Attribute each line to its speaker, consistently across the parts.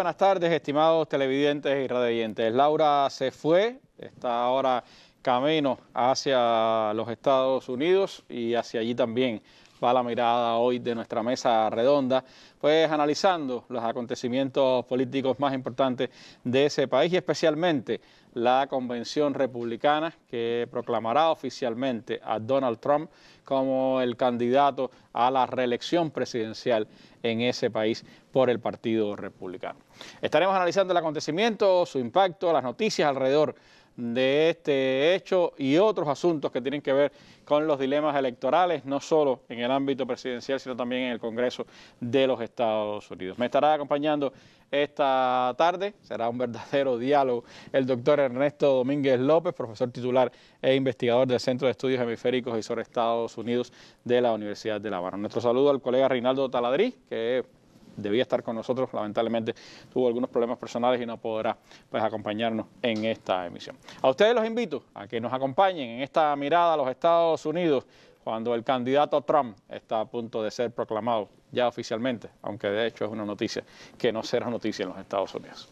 Speaker 1: buenas tardes, estimados televidentes y radioyentes. Laura se fue, está ahora camino hacia los Estados Unidos y hacia allí también va la mirada hoy de nuestra mesa redonda, pues analizando los acontecimientos políticos más importantes de ese país y especialmente la convención republicana que proclamará oficialmente a Donald Trump como el candidato a la reelección presidencial en ese país por el Partido Republicano. Estaremos analizando el acontecimiento, su impacto, las noticias alrededor de este hecho y otros asuntos que tienen que ver con los dilemas electorales, no solo en el ámbito presidencial, sino también en el Congreso de los Estados Unidos. Me estará acompañando esta tarde, será un verdadero diálogo, el doctor Ernesto Domínguez López, profesor titular e investigador del Centro de Estudios Hemisféricos y sobre Estados Unidos de la Universidad de La Habana. Nuestro saludo al colega Reinaldo Taladrí, que debía estar con nosotros, lamentablemente tuvo algunos problemas personales y no podrá pues, acompañarnos en esta emisión. A ustedes los invito a que nos acompañen en esta mirada a los Estados Unidos cuando el candidato Trump está a punto de ser proclamado ya oficialmente, aunque de hecho es una noticia que no será noticia en los Estados Unidos.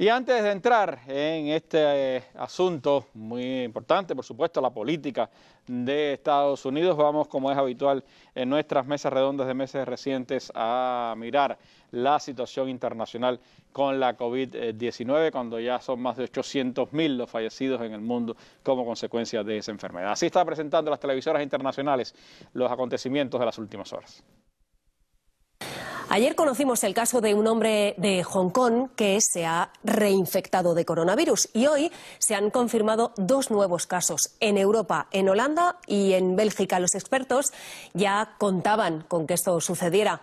Speaker 1: Y antes de entrar en este eh, asunto muy importante, por supuesto, la política de Estados Unidos, vamos, como es habitual en nuestras mesas redondas de meses recientes, a mirar la situación internacional con la COVID-19, cuando ya son más de 800 mil los fallecidos en el mundo como consecuencia de esa enfermedad. Así está presentando las televisoras internacionales los acontecimientos de las últimas horas.
Speaker 2: Ayer conocimos el caso de un hombre de Hong Kong que se ha reinfectado de coronavirus y hoy se han confirmado dos nuevos casos en Europa, en Holanda y en Bélgica. Los expertos ya contaban con que esto sucediera.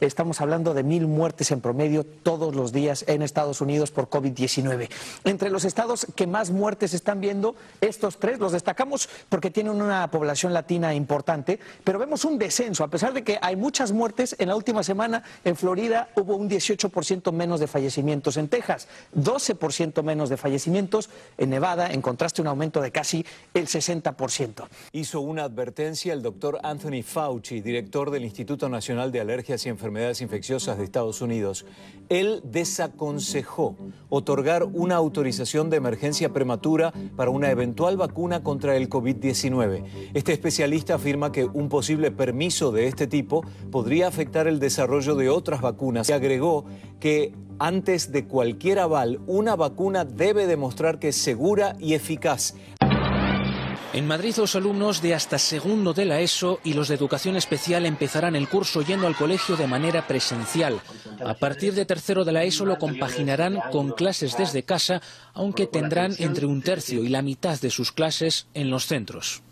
Speaker 3: Estamos hablando de mil muertes en promedio todos los días en Estados Unidos por COVID-19. Entre los estados que más muertes están viendo, estos tres los destacamos porque tienen una población latina importante, pero vemos un descenso. A pesar de que hay muchas muertes, en la última semana en Florida hubo un 18% menos de fallecimientos. En Texas, 12% menos de fallecimientos. En Nevada, en contraste, un aumento de casi el 60%.
Speaker 4: Hizo una advertencia el doctor Anthony Fauci, director del Instituto Nacional de Alergias y Enfermedades Enfermedades Infecciosas de Estados Unidos, él desaconsejó otorgar una autorización de emergencia prematura para una eventual vacuna contra el COVID-19. Este especialista afirma que un posible permiso de este tipo podría afectar el desarrollo de otras vacunas y agregó que antes de cualquier aval, una vacuna debe demostrar que es segura y eficaz.
Speaker 5: En Madrid los alumnos de hasta segundo de la ESO y los de educación especial empezarán el curso yendo al colegio de manera presencial. A partir de tercero de la ESO lo compaginarán con clases desde casa, aunque tendrán entre un tercio y la mitad de sus clases en los centros.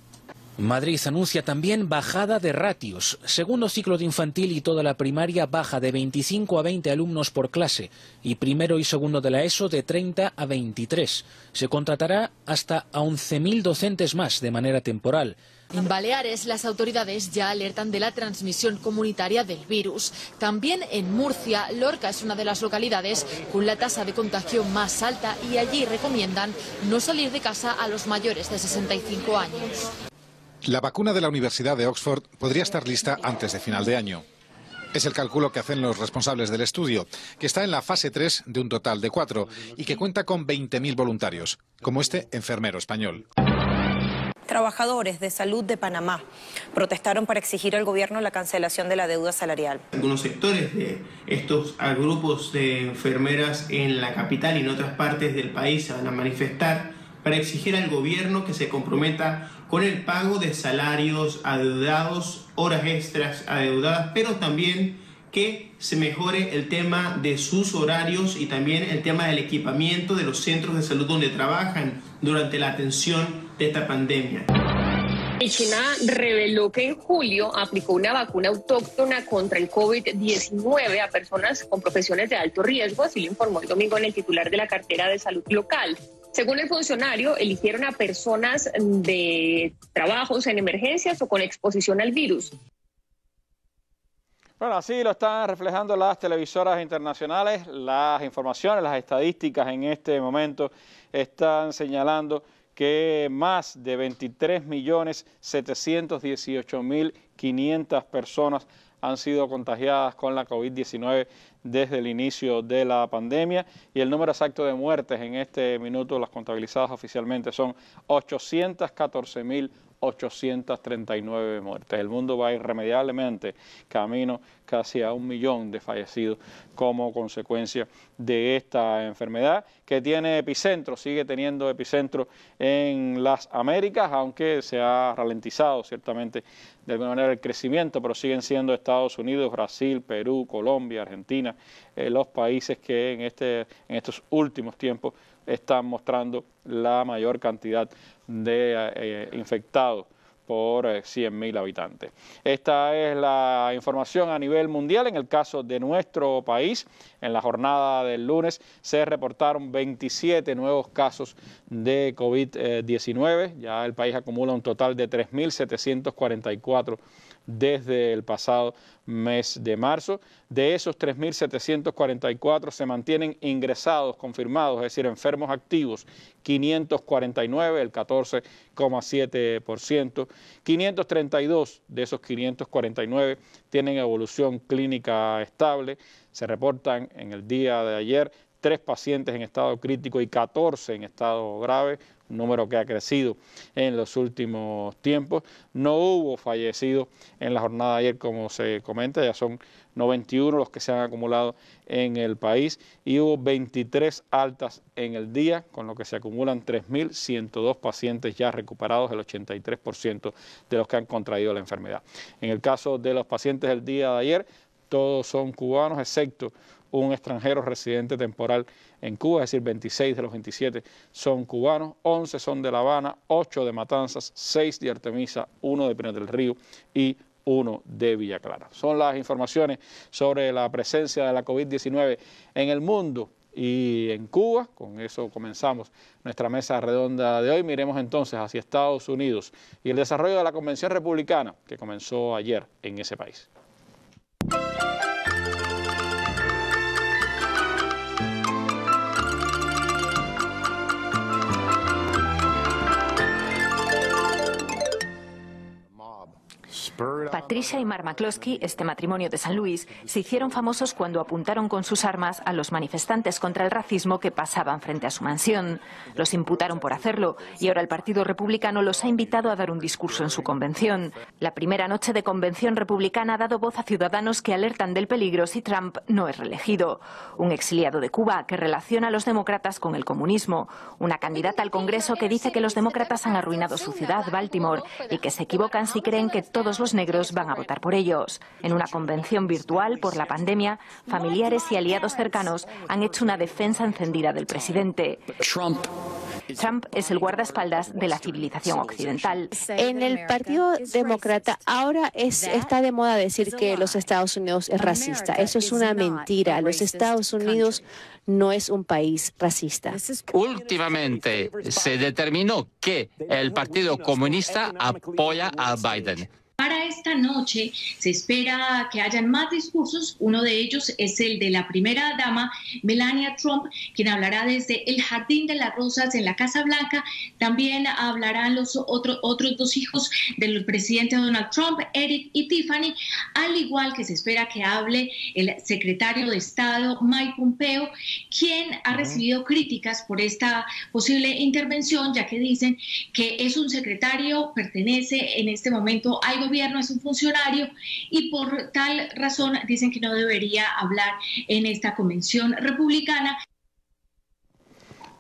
Speaker 5: Madrid anuncia también bajada de ratios. Segundo ciclo de infantil y toda la primaria baja de 25 a 20 alumnos por clase y primero y segundo de la ESO de 30 a 23. Se contratará hasta a 11.000 docentes más de manera temporal.
Speaker 6: En Baleares, las autoridades ya alertan de la transmisión comunitaria del virus. También en Murcia, Lorca es una de las localidades con la tasa de contagio más alta y allí recomiendan no salir de casa a los mayores de 65 años.
Speaker 7: La vacuna de la Universidad de Oxford podría estar lista antes de final de año. Es el cálculo que hacen los responsables del estudio, que está en la fase 3 de un total de cuatro y que cuenta con 20.000 voluntarios, como este enfermero español.
Speaker 8: Trabajadores de salud de Panamá protestaron para exigir al gobierno la cancelación de la deuda salarial.
Speaker 9: Algunos sectores de estos grupos de enfermeras en la capital y en otras partes del país se van a manifestar para exigir al gobierno que se comprometa con el pago de salarios adeudados, horas extras adeudadas, pero también que se mejore el tema de sus horarios y también el tema del equipamiento de los centros de salud donde trabajan durante la atención de esta pandemia.
Speaker 10: China reveló que en julio aplicó una vacuna autóctona contra el COVID-19 a personas con profesiones de alto riesgo, así lo informó el domingo en el titular de la cartera de salud local. Según el funcionario, eligieron a personas de trabajos en emergencias o con exposición al virus.
Speaker 1: Bueno, así lo están reflejando las televisoras internacionales. Las informaciones, las estadísticas en este momento están señalando que más de 23 millones 718 mil 500 personas han sido contagiadas con la COVID-19 desde el inicio de la pandemia. Y el número exacto de muertes en este minuto, las contabilizadas oficialmente, son 814 mil 839 muertes. El mundo va irremediablemente camino casi a un millón de fallecidos como consecuencia de esta enfermedad que tiene epicentro, sigue teniendo epicentro en las Américas, aunque se ha ralentizado ciertamente de alguna manera el crecimiento, pero siguen siendo Estados Unidos, Brasil, Perú, Colombia, Argentina, eh, los países que en, este, en estos últimos tiempos están mostrando la mayor cantidad de eh, infectados por 100.000 eh, habitantes. Esta es la información a nivel mundial. En el caso de nuestro país, en la jornada del lunes se reportaron 27 nuevos casos de COVID-19. Ya el país acumula un total de 3.744 desde el pasado mes de marzo. De esos 3.744 se mantienen ingresados, confirmados, es decir, enfermos activos, 549, el 14,7%. 532 de esos 549 tienen evolución clínica estable. Se reportan en el día de ayer tres pacientes en estado crítico y 14 en estado grave, número que ha crecido en los últimos tiempos. No hubo fallecidos en la jornada de ayer, como se comenta, ya son 91 los que se han acumulado en el país y hubo 23 altas en el día, con lo que se acumulan 3.102 pacientes ya recuperados, el 83% de los que han contraído la enfermedad. En el caso de los pacientes del día de ayer, todos son cubanos, excepto un extranjero residente temporal en Cuba, es decir, 26 de los 27 son cubanos, 11 son de La Habana, 8 de Matanzas, 6 de Artemisa, 1 de Pinar del Río y 1 de Villa Clara. Son las informaciones sobre la presencia de la COVID-19 en el mundo y en Cuba. Con eso comenzamos nuestra mesa redonda de hoy. Miremos entonces hacia Estados Unidos y el desarrollo de la Convención Republicana que comenzó ayer en ese país.
Speaker 11: Patricia y Mark McCloskey, este matrimonio de San Luis, se hicieron famosos cuando apuntaron con sus armas a los manifestantes contra el racismo que pasaban frente a su mansión. Los imputaron por hacerlo y ahora el Partido Republicano los ha invitado a dar un discurso en su convención. La primera noche de convención republicana ha dado voz a ciudadanos que alertan del peligro si Trump no es reelegido. Un exiliado de Cuba que relaciona a los demócratas con el comunismo. Una candidata al Congreso que dice que los demócratas han arruinado su ciudad, Baltimore, y que se equivocan si creen que todos los negros van a votar por ellos. En una convención virtual por la pandemia, familiares y aliados cercanos han hecho una defensa encendida del presidente. Trump es el guardaespaldas de la civilización occidental.
Speaker 12: En el Partido Demócrata ahora es, está de moda decir que los Estados Unidos es racista. Eso es una mentira. Los Estados Unidos no es un país racista.
Speaker 13: Últimamente se determinó que el Partido Comunista apoya a Biden.
Speaker 14: Para esta noche se espera que hayan más discursos. Uno de ellos es el de la primera dama, Melania Trump, quien hablará desde el Jardín de las Rosas en la Casa Blanca. También hablarán los otros dos hijos del presidente Donald Trump, Eric y Tiffany, al igual que se espera que hable el secretario de Estado, Mike Pompeo, quien ha recibido críticas por esta posible intervención, ya que dicen que es un secretario, pertenece en este momento al gobierno, es un funcionario y por tal razón dicen que no debería hablar en esta convención republicana.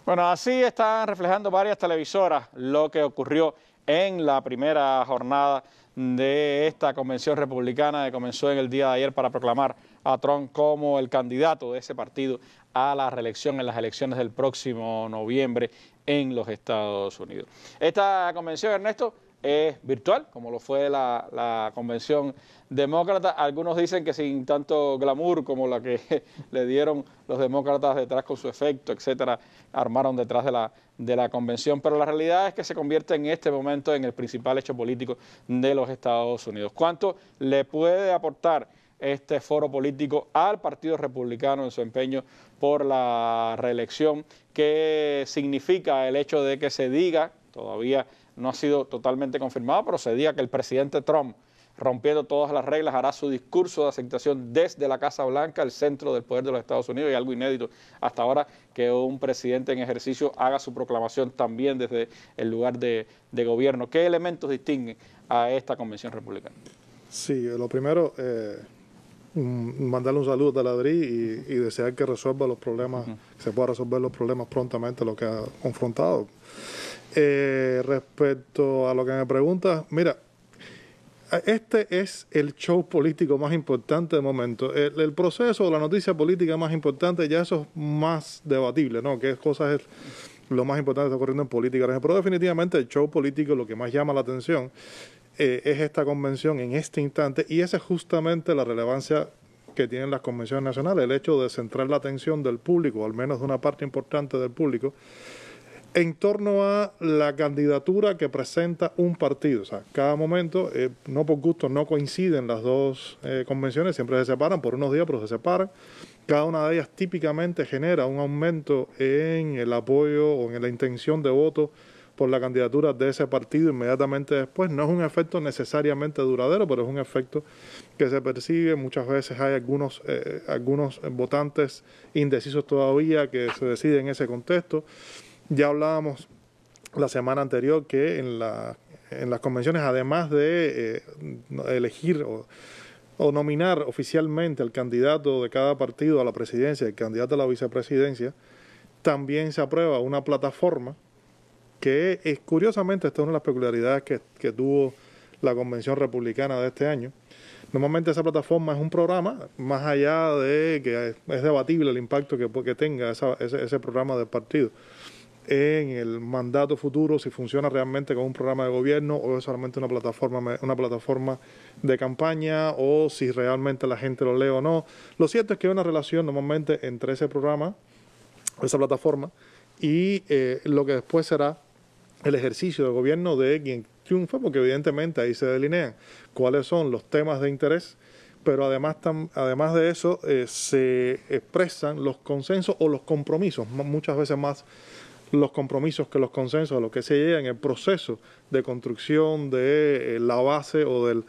Speaker 1: Bueno, así están reflejando varias televisoras lo que ocurrió en la primera jornada de esta convención republicana que comenzó en el día de ayer para proclamar a Trump como el candidato de ese partido a la reelección en las elecciones del próximo noviembre en los Estados Unidos. Esta convención, Ernesto, es virtual, como lo fue la, convención demócrata. Algunos dicen que sin tanto glamour como la que le dieron los demócratas detrás con su efecto, etcétera, armaron detrás de la, de la convención. Pero la realidad es que se convierte en este momento en el principal hecho político de los Estados Unidos. ¿Cuánto le puede aportar este foro político al Partido Republicano en su empeño por la reelección? ¿Qué significa el hecho de que se diga Todavía no ha sido totalmente confirmado, pero se diga que el presidente Trump rompiendo todas las reglas, hará su discurso de aceptación desde la Casa Blanca, el centro del poder de los Estados Unidos, y algo inédito hasta ahora que un presidente en ejercicio haga su proclamación también desde el lugar de, gobierno. ¿Qué elementos distinguen a esta convención republicana?
Speaker 15: Sí, lo primero, eh, mandarle un saludo a Ladrí y, desear que resuelva los problemas, se pueda resolver los problemas prontamente, lo que ha confrontado. Eh, respecto a lo que me pregunta, mira, este es el show político más importante de momento. El, proceso o la noticia política más importante, ya eso es más debatible, ¿no? ¿Qué cosas es lo más importante que está ocurriendo en política? Pero definitivamente el show político, lo que más llama la atención, eh, es esta convención en este instante y esa es justamente la relevancia que tienen las convenciones nacionales, el hecho de centrar la atención del público, al menos de una parte importante del público, en torno a la candidatura que presenta un partido. O sea, cada momento, eh, no por gusto, no coinciden las dos eh, convenciones, siempre se separan por unos días, pero se separan. Cada una de ellas típicamente genera un aumento en el apoyo o en la intención de voto por la candidatura de ese partido inmediatamente después. No es un efecto necesariamente duradero, pero es un efecto que se percibe. Muchas veces hay algunos, eh, algunos votantes indecisos todavía que se deciden en ese contexto. Ya hablábamos la semana anterior que en, la, en las convenciones, además de eh, elegir o, nominar oficialmente al candidato de cada partido a la presidencia, el candidato a la vicepresidencia, también se aprueba una plataforma que es curiosamente esta es una de las peculiaridades que, que tuvo la convención republicana de este año. Normalmente esa plataforma es un programa, más allá de que es debatible el impacto que, que tenga ese, ese programa del partido en el mandato futuro si funciona realmente como un programa de gobierno o es solamente una plataforma una plataforma de campaña o si realmente la gente lo lee o no. Lo cierto es que hay una relación normalmente entre ese programa, esa plataforma y eh, lo que después será el ejercicio de gobierno de quien triunfa, porque evidentemente ahí se delinean cuáles son los temas de interés pero además, además de eso eh, se expresan los consensos o los compromisos, muchas veces más los compromisos que los consensos a los que se llega en el proceso de construcción de eh, la base o de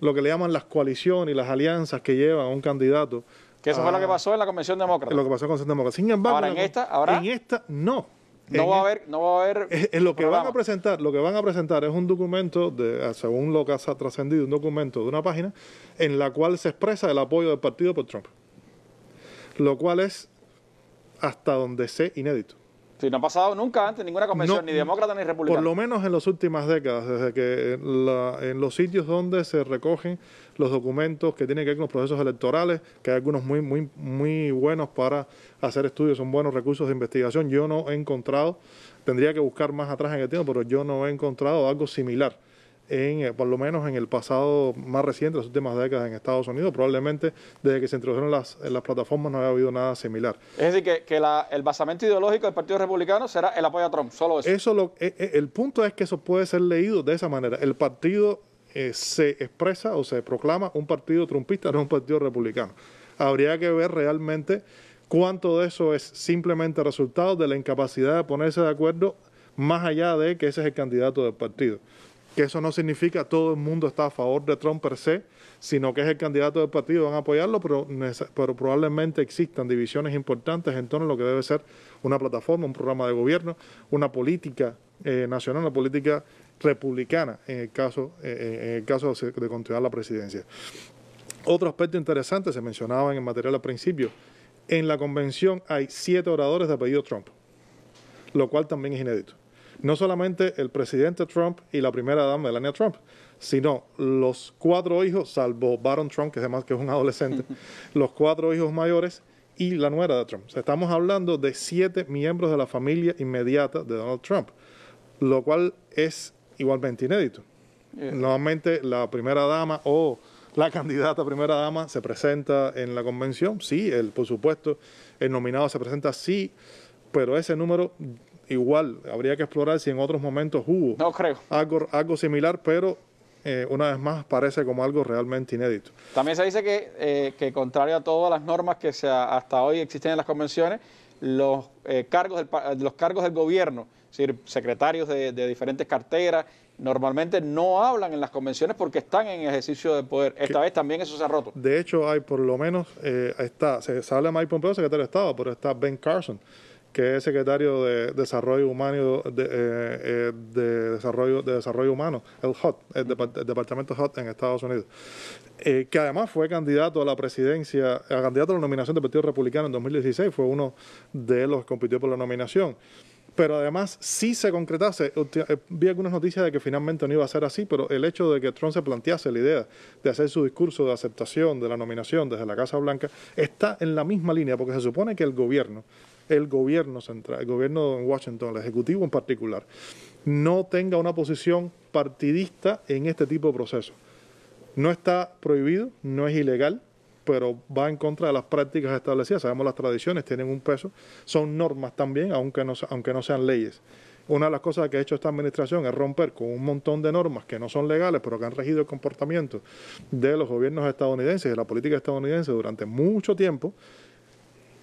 Speaker 15: lo que le llaman las coaliciones y las alianzas que llevan a un candidato.
Speaker 1: Que eso fue lo que pasó en la Convención Demócrata.
Speaker 15: Lo que pasó en la Convención Demócrata. Sin embargo,
Speaker 1: ahora en esta, ahora
Speaker 15: en esta no.
Speaker 1: No va, a haber, no va a haber.
Speaker 15: En lo que van a presentar, lo que van a presentar es un documento, de, según lo que ha trascendido, un documento de una página en la cual se expresa el apoyo del partido por Trump. Lo cual es hasta donde sé inédito.
Speaker 1: Sí, no ha pasado nunca antes ninguna convención, ni demócrata ni republicana.
Speaker 15: Por lo menos en las últimas décadas, desde que en los sitios donde se recogen los documentos que tienen que ver con los procesos electorales, que hay algunos muy, muy, muy buenos para hacer estudios, son buenos recursos de investigación. Yo no he encontrado, tendría que buscar más atrás en el tiempo, pero yo no he encontrado algo similar en, eh, por lo menos en el pasado más reciente, las últimas décadas en Estados Unidos. Probablemente desde que se introdujeron las, las plataformas no haya habido nada similar.
Speaker 1: Es decir, que, que el basamento ideológico del Partido Republicano será el apoyo a Trump, solo eso.
Speaker 15: eso lo, eh, eh, el punto es que eso puede ser leído de esa manera. El partido se expresa o se proclama un partido trumpista, no un partido republicano. Habría que ver realmente cuánto de eso es simplemente resultado de la incapacidad de ponerse de acuerdo más allá de que ese es el candidato del partido que eso no significa todo el mundo está a favor de Trump per se, sino que es el candidato del partido, van a apoyarlo, pero, probablemente existan divisiones importantes en torno a lo que debe ser una plataforma, un programa de gobierno, una política eh, nacional, una política republicana en el caso, eh, de, de continuar la presidencia. Otro aspecto interesante, se mencionaba en el material al principio, en la convención hay siete oradores de apellido Trump, lo cual también es inédito no solamente el presidente Trump y la primera dama Melania Trump, sino los cuatro hijos, salvo Baron Trump, que es que es un adolescente, los cuatro hijos mayores y la nuera de Trump. estamos hablando de siete miembros de la familia inmediata de Donald Trump, lo cual es igualmente inédito. Normalmente la primera dama o la candidata a primera dama se presenta en la convención, sí, el, por supuesto, el nominado se presenta, sí, pero ese número igual habría que explorar si en otros momentos hubo Algo, algo similar, pero eh, una vez más parece como algo realmente inédito.
Speaker 1: También se dice que, eh, que contrario a todas las normas que se hasta hoy existen en las convenciones, los, eh, cargos, del, los cargos del gobierno, es decir, secretarios de, diferentes carteras, normalmente no hablan en las convenciones porque están en ejercicio de poder. Esta vez también eso se ha roto.
Speaker 15: De hecho, hay por lo menos, está, se, habla de Mike Pompeo, secretario de Estado, pero está Ben Carson, que es secretario de Desarrollo Humano de, eh, eh, de Desarrollo de Desarrollo Humano, el HOT, el, departamento HOT en Estados Unidos, eh, que además fue candidato a la presidencia, a candidato a la nominación del Partido Republicano en 2016, fue uno de los que compitió por la nominación. Pero además, si se concretase, vi algunas noticias de que finalmente no iba a ser así, pero el hecho de que Trump se plantease la idea de hacer su discurso de aceptación de la nominación desde la Casa Blanca está en la misma línea, porque se supone que el gobierno el gobierno central, el gobierno en Washington, el Ejecutivo en particular, no tenga una posición partidista en este tipo de procesos. No está prohibido, no es ilegal, pero va en contra de las prácticas establecidas. Sabemos las tradiciones tienen un peso, son normas también, aunque no, aunque no sean leyes. Una de las cosas que ha hecho esta administración es romper con un montón de normas que no son legales, pero que han regido el comportamiento de los gobiernos estadounidenses y de la política estadounidense durante mucho tiempo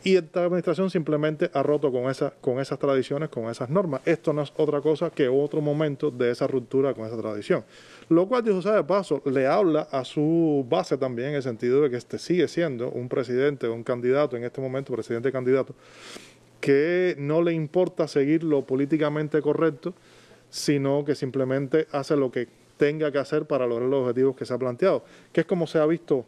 Speaker 15: y esta administración simplemente ha roto con, con esas tradiciones, con esas normas. Esto no es otra cosa que otro momento de esa ruptura con esa tradición. Lo cual, dicho sea de paso, le habla a su base también en el sentido de que este sigue siendo un presidente, un candidato, en este momento presidente candidato, que no le importa seguir lo políticamente correcto, sino que simplemente hace lo que tenga que hacer para lograr los objetivos que se ha planteado, que es como se ha visto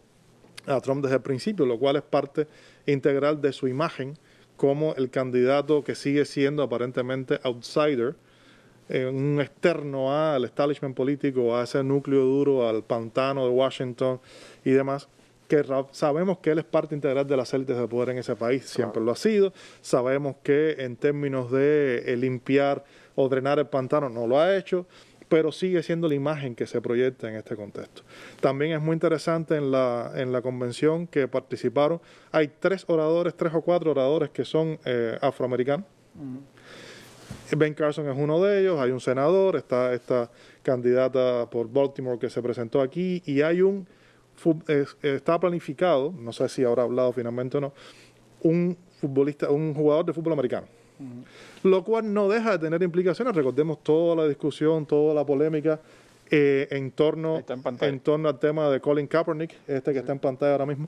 Speaker 15: a Trump desde el principio, lo cual es parte integral de su imagen como el candidato que sigue siendo aparentemente outsider, eh, un externo al establishment político, a ese núcleo duro, al pantano de Washington y demás, que sabemos que él es parte integral de las élites de poder en ese país, siempre lo ha sido, sabemos que en términos de eh, limpiar o drenar el pantano no lo ha hecho, pero sigue siendo la imagen que se proyecta en este contexto. También es muy interesante en la, en la convención que participaron, hay tres oradores, tres o cuatro oradores que son eh, afroamericanos. Ben Carson es uno de ellos, hay un senador, está esta candidata por Baltimore que se presentó aquí y hay un, está planificado, no sé si habrá hablado finalmente o no, un futbolista, un jugador de fútbol americano lo cual no deja de tener implicaciones. Recordemos toda la discusión, toda la polémica eh, en, torno, en, torno al tema de Colin Kaepernick, este que está en pantalla ahora mismo.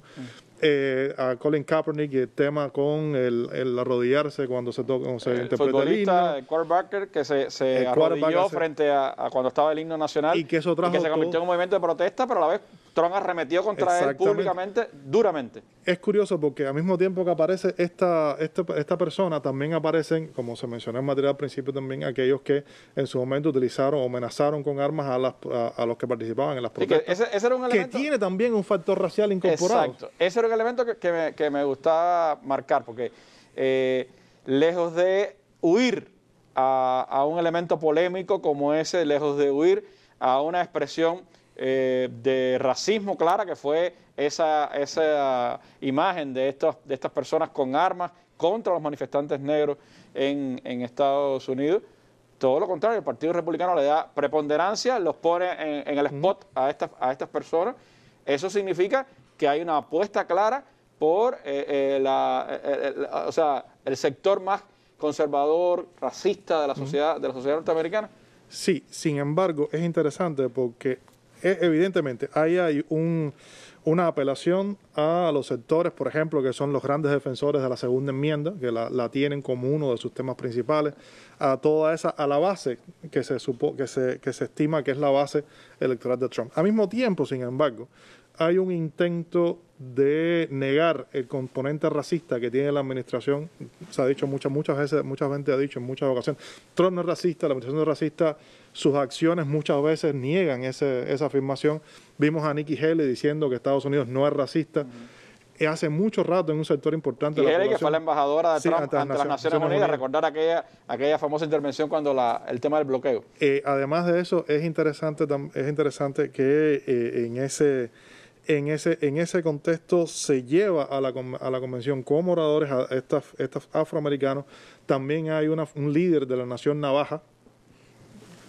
Speaker 15: Eh, a Colin Kaepernick y el tema con el, arrodillarse cuando se, toca, cuando se
Speaker 1: el interpreta el himno. El quarterbacker que se, se arrodilló frente a, cuando estaba el himno nacional
Speaker 15: y que, eso trajo
Speaker 1: y que se convirtió en un movimiento de protesta, pero a la vez Trump arremetió contra él públicamente, duramente.
Speaker 15: Es curioso porque al mismo tiempo que aparece esta, esta, esta persona, también aparecen, como se mencionó en material al principio, también aquellos que en su momento utilizaron o amenazaron con armas a, las, a, los que participaban en las protestas.
Speaker 1: que, ese, era un elemento,
Speaker 15: que tiene también un factor racial incorporado.
Speaker 1: Exacto. Ese era un elemento que, me, que me, gustaba marcar, porque eh, lejos de huir a, a un elemento polémico como ese, lejos de huir a una expresión eh, de racismo clara, que fue esa, esa imagen de, estos, de estas personas con armas contra los manifestantes negros en, en Estados Unidos. Todo lo contrario, el Partido Republicano le da preponderancia, los pone en, el spot a estas, a estas personas. Eso significa que hay una apuesta clara por eh, eh, la, o sea, el sector más conservador, racista de la sociedad, de la sociedad norteamericana.
Speaker 15: Sí, sin embargo, es interesante porque evidentemente, ahí hay un, una apelación a los sectores, por ejemplo, que son los grandes defensores de la segunda enmienda, que la, tienen como uno de sus temas principales, a toda esa, a la base que se, supo, que se, que se estima que es la base electoral de Trump. Al mismo tiempo, sin embargo, hay un intento de negar el componente racista que tiene la administración. Se ha dicho muchas, muchas veces, mucha gente ha dicho en muchas ocasiones, Trump no es racista, la administración no es racista, sus acciones muchas veces niegan ese, esa afirmación. Vimos a Nikki Haley diciendo que Estados Unidos no es racista. Hace mucho rato en un sector importante
Speaker 1: de la Haley, que fue la embajadora de Trump ante, las Naciones, Unidas, recordar aquella, aquella famosa intervención cuando la, el tema del bloqueo.
Speaker 15: Eh, además de eso, es interesante, es interesante que eh, en ese en ese, en ese contexto se lleva a la, a la convención como oradores a estos, estos afroamericanos. También hay un líder de la nación navaja,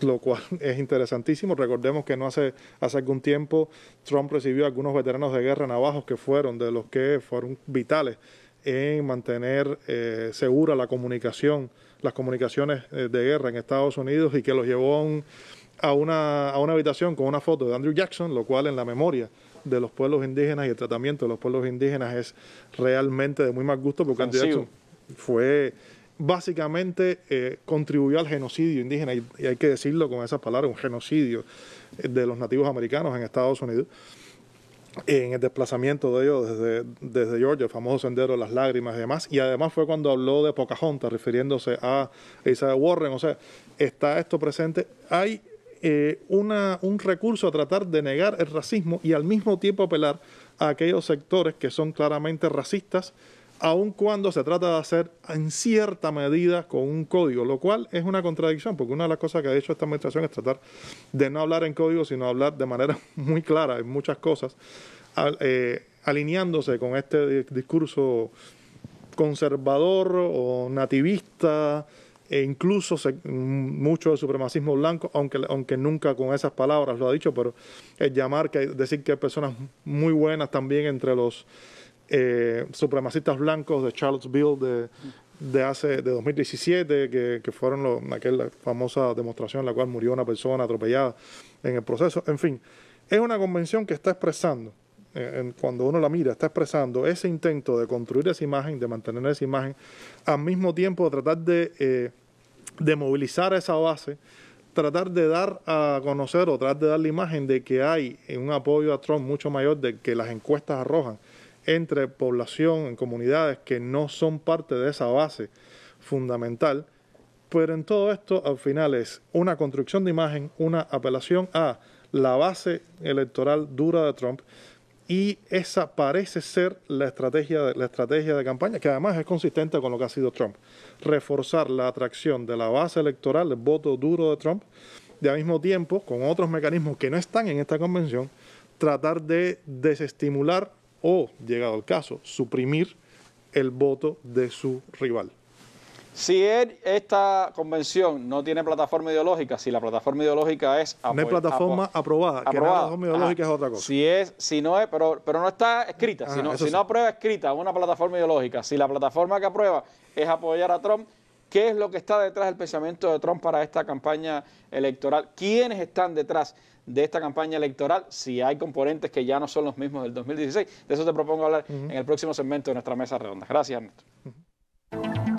Speaker 15: lo cual es interesantísimo. Recordemos que no hace, hace algún tiempo Trump recibió a algunos veteranos de guerra navajos que fueron de los que fueron vitales en mantener eh, segura la comunicación, las comunicaciones eh, de guerra en Estados Unidos y que los llevó a, un- a una, a una habitación con una foto de Andrew Jackson, lo cual en la memoria de los pueblos indígenas y el tratamiento de los pueblos indígenas es realmente de muy mal gusto porque
Speaker 1: Ofensivo.
Speaker 15: Jackson fue básicamente eh, contribuyó al genocidio indígena y, y hay que decirlo con esas palabras, un genocidio eh, de los nativos americanos en Estados Unidos en el desplazamiento de ellos desde, desde Georgia, el famoso sendero de las lágrimas y demás. Y además fue cuando habló de Pocahontas, refiriéndose a Isabel Warren. O sea, está esto presente. Hay eh, una, un recurso a tratar de negar el racismo y al mismo tiempo apelar a aquellos sectores que son claramente racistas, aun cuando se trata de hacer en cierta medida con un código, lo cual es una contradicción, porque una de las cosas que ha hecho esta administración es tratar de no hablar en código, sino hablar de manera muy clara en muchas cosas, eh, alineándose con este di- discurso conservador o nativista e incluso se- mucho del supremacismo blanco, aunque, aunque nunca con esas palabras lo ha dicho, pero es llamar, que, decir que hay personas muy buenas también entre los eh, supremacistas blancos de Charlottesville de, de hace de 2017, que, que fueron los, aquella famosa demostración en la cual murió una persona atropellada en el proceso. En fin, es una convención que está expresando, cuando uno la mira, está expresando ese intento de construir esa imagen, de mantener esa imagen, al mismo tiempo tratar de, eh, de movilizar esa base, tratar de dar a conocer o tratar de dar la imagen de que hay un apoyo a Trump mucho mayor del que las encuestas arrojan entre población en comunidades que no son parte de esa base fundamental, pero en todo esto al final es una construcción de imagen, una apelación a la base electoral dura de Trump y esa parece ser la estrategia de, la estrategia de campaña, que además es consistente con lo que ha sido Trump. Reforzar la atracción de la base electoral, el voto duro de Trump, y al mismo tiempo, con otros mecanismos que no están en esta convención, tratar de desestimular o, llegado el caso, suprimir el voto de su rival.
Speaker 1: Si él- esta convención no tiene plataforma ideológica, si la plataforma ideológica es
Speaker 15: No hay
Speaker 1: apoy-
Speaker 15: plataforma
Speaker 1: apo-
Speaker 15: aprobada, que
Speaker 1: aprobada,
Speaker 15: plataforma ideológica
Speaker 1: ajá.
Speaker 15: es otra cosa.
Speaker 1: Si es, si no es, pero, pero no está escrita,
Speaker 15: Ajá,
Speaker 1: si, no, si
Speaker 15: sí.
Speaker 1: no aprueba escrita una plataforma ideológica, si la plataforma que aprueba es apoyar a Trump, ¿qué es lo que está detrás del pensamiento de Trump para esta campaña electoral? ¿Quiénes están detrás de esta campaña electoral? Si hay componentes que ya no son los mismos del 2016. De eso te propongo hablar en el próximo segmento de nuestra mesa redonda. Gracias, Ernesto.
Speaker 16: La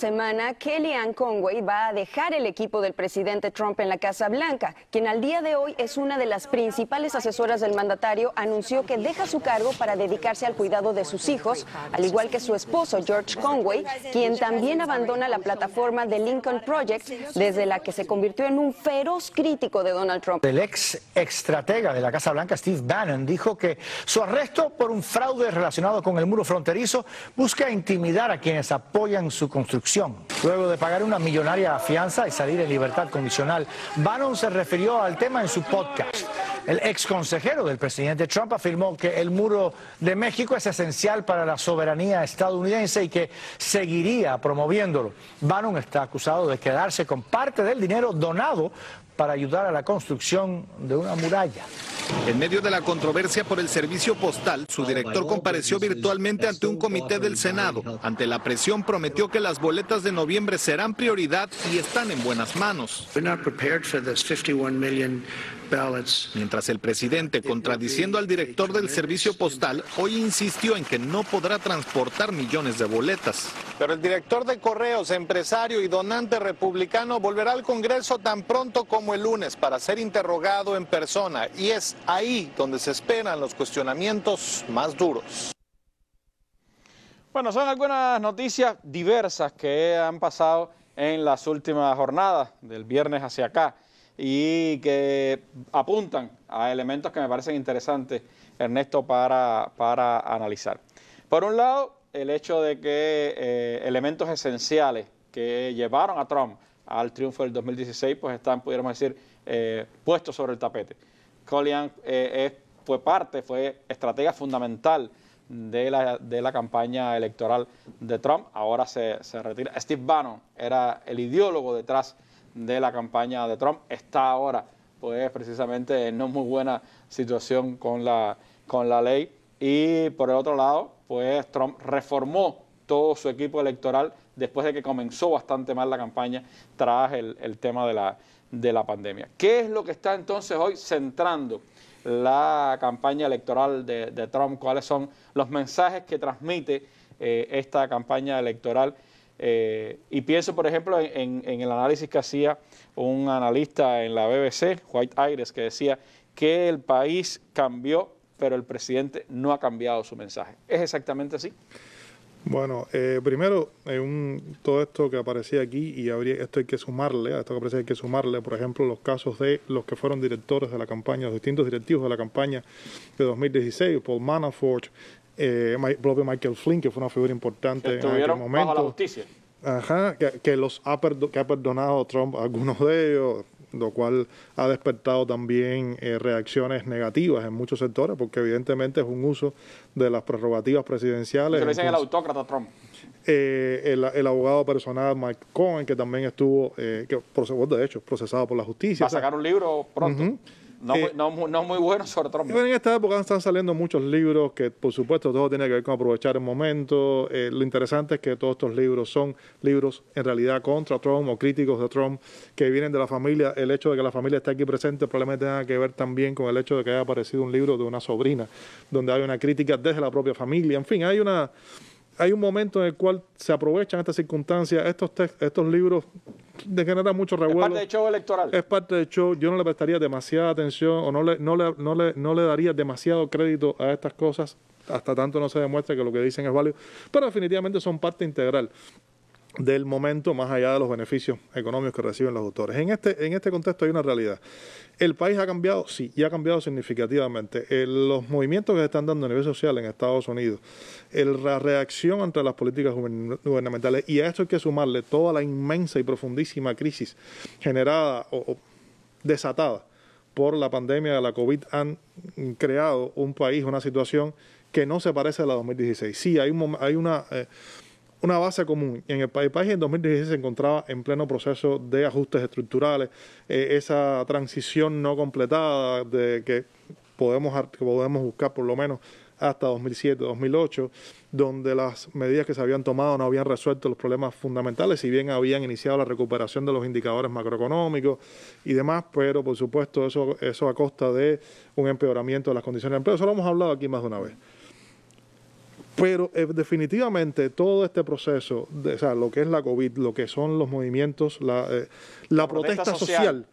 Speaker 16: semana, Kellyanne Conway va a dejar el equipo del presidente Trump en la Casa Blanca, quien al día de hoy es una de las principales asesoras del mandatario, anunció que deja su cargo para dedicarse al cuidado de sus hijos, al igual que su esposo George Conway, quien también abandona la plataforma de Lincoln Project, desde la que se convirtió en un feroz crítico de Donald Trump.
Speaker 3: El ex estratega de la Casa Blanca, Steve Bannon, dijo que su arresto por un fraude relacionado con el muro fronterizo busca intimidar a quienes apoyan su construcción. Luego de pagar una millonaria fianza y salir en libertad condicional, Bannon se refirió al tema en su podcast. El ex consejero del presidente Trump afirmó que el muro de México es esencial para la soberanía estadounidense y que seguiría promoviéndolo. Bannon está acusado de quedarse con parte del dinero donado para ayudar a la construcción de una muralla.
Speaker 17: En medio de la controversia por el servicio postal, su director compareció virtualmente ante un comité del Senado. Ante la presión prometió que las boletas de noviembre serán prioridad y están en buenas manos. Mientras el presidente, contradiciendo al director del servicio postal, hoy insistió en que no podrá transportar millones de boletas. Pero el director de correos, empresario y donante republicano volverá al Congreso tan pronto como el lunes para ser interrogado en persona. Y es ahí donde se esperan los cuestionamientos más duros.
Speaker 1: Bueno, son algunas noticias diversas que han pasado en las últimas jornadas, del viernes hacia acá, y que apuntan a elementos que me parecen interesantes, Ernesto, para, para analizar. Por un lado, el hecho de que eh, elementos esenciales que llevaron a Trump al triunfo del 2016, pues están, pudiéramos decir, eh, puestos sobre el tapete. Collian eh, fue parte, fue estratega fundamental de la, de la campaña electoral de Trump, ahora se, se retira. Steve Bannon era el ideólogo detrás de la campaña de Trump, está ahora pues precisamente en no muy buena situación con la, con la ley y por el otro lado pues Trump reformó todo su equipo electoral después de que comenzó bastante mal la campaña tras el, tema de la, de la pandemia. ¿Qué es lo que está entonces hoy centrando la campaña electoral de, Trump? ¿Cuáles son los mensajes que transmite eh, esta campaña electoral? Eh, y pienso, por ejemplo, en, el análisis que hacía un analista en la BBC, White Aires, que decía que el país cambió, pero el presidente no ha cambiado su mensaje. ¿Es exactamente así?
Speaker 15: Bueno, eh, primero, todo esto que aparecía aquí, y habría, esto hay que sumarle, a esto que aparece hay que sumarle, por ejemplo, los casos de los que fueron directores de la campaña, los distintos directivos de la campaña de 2016, Paul Manafort, eh, propio Michael Flynn, que fue una figura importante en aquel momento. Bajo
Speaker 1: la justicia.
Speaker 15: Ajá, que, los ha, que ha perdonado Trump algunos de ellos, lo cual ha despertado también eh, reacciones negativas en muchos sectores, porque evidentemente es un uso de las prerrogativas presidenciales.
Speaker 1: Se le dicen el autócrata Trump.
Speaker 15: Eh, el, abogado personal Mike Cohen, que también estuvo, eh, que de hecho, procesado por la justicia.
Speaker 1: Va a sacar un libro pronto. No, eh, no, no, muy bueno sobre Trump.
Speaker 15: En esta época están saliendo muchos libros que, por supuesto, todo tiene que ver con aprovechar el momento. Eh, lo interesante es que todos estos libros son libros en realidad contra Trump o críticos de Trump que vienen de la familia. El hecho de que la familia esté aquí presente probablemente tenga que ver también con el hecho de que haya aparecido un libro de una sobrina, donde hay una crítica desde la propia familia. En fin, hay una hay un momento en el cual se aprovechan estas circunstancias, estos, estos libros generan mucho revuelo. Es
Speaker 1: parte del show electoral.
Speaker 15: Es parte del show. Yo no le prestaría demasiada atención o no le, no le, no le, no le daría demasiado crédito a estas cosas hasta tanto no se demuestre que lo que dicen es válido. Pero definitivamente son parte integral del momento más allá de los beneficios económicos que reciben los autores. En este, en este contexto hay una realidad. ¿El país ha cambiado? Sí, y ha cambiado significativamente. los movimientos que se están dando a nivel social en Estados Unidos, la reacción ante las políticas gubernamentales, y a esto hay que sumarle toda la inmensa y profundísima crisis generada o, desatada por la pandemia de la COVID, han creado un país, una situación que no se parece a la 2016. Sí, hay, un, hay una... Eh, una base común. En el país, en 2016 se encontraba en pleno proceso de ajustes estructurales, eh, esa transición no completada de que podemos, podemos buscar por lo menos hasta 2007, 2008, donde las medidas que se habían tomado no habían resuelto los problemas fundamentales, si bien habían iniciado la recuperación de los indicadores macroeconómicos y demás, pero por supuesto eso, eso a costa de un empeoramiento de las condiciones de empleo. Eso lo hemos hablado aquí más de una vez. Pero eh, definitivamente todo este proceso, o sea, lo que es la COVID, lo que son los movimientos, la, eh, protesta, social,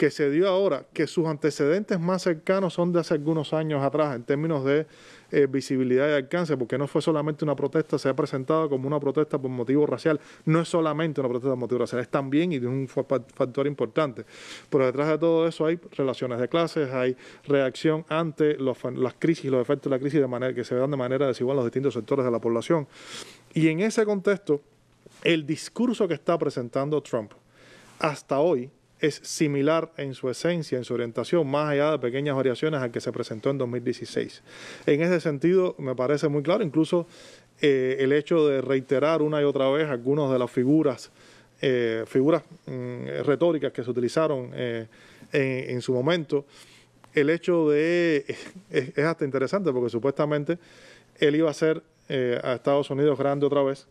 Speaker 15: que se dio ahora, que sus antecedentes más cercanos son de hace algunos años atrás en términos de eh, visibilidad y alcance, porque no fue solamente una protesta, se ha presentado como una protesta por motivo racial. No es solamente una protesta por motivo racial, es también y de un factor importante. Pero detrás de todo eso hay relaciones de clases, hay reacción ante las crisis los efectos de la crisis de manera que se dan de manera desigual en los distintos sectores de la población. Y en ese contexto, el discurso que está presentando Trump hasta hoy es similar en su esencia, en su orientación, más allá de pequeñas variaciones al que se presentó en 2016. En ese sentido, me parece muy claro, incluso eh, el hecho de reiterar una y otra vez algunas de las figuras, eh, figuras mm, retóricas que se utilizaron eh, en, su momento, el hecho de, es, hasta interesante porque supuestamente él iba a ser a Estados Unidos grande otra vez.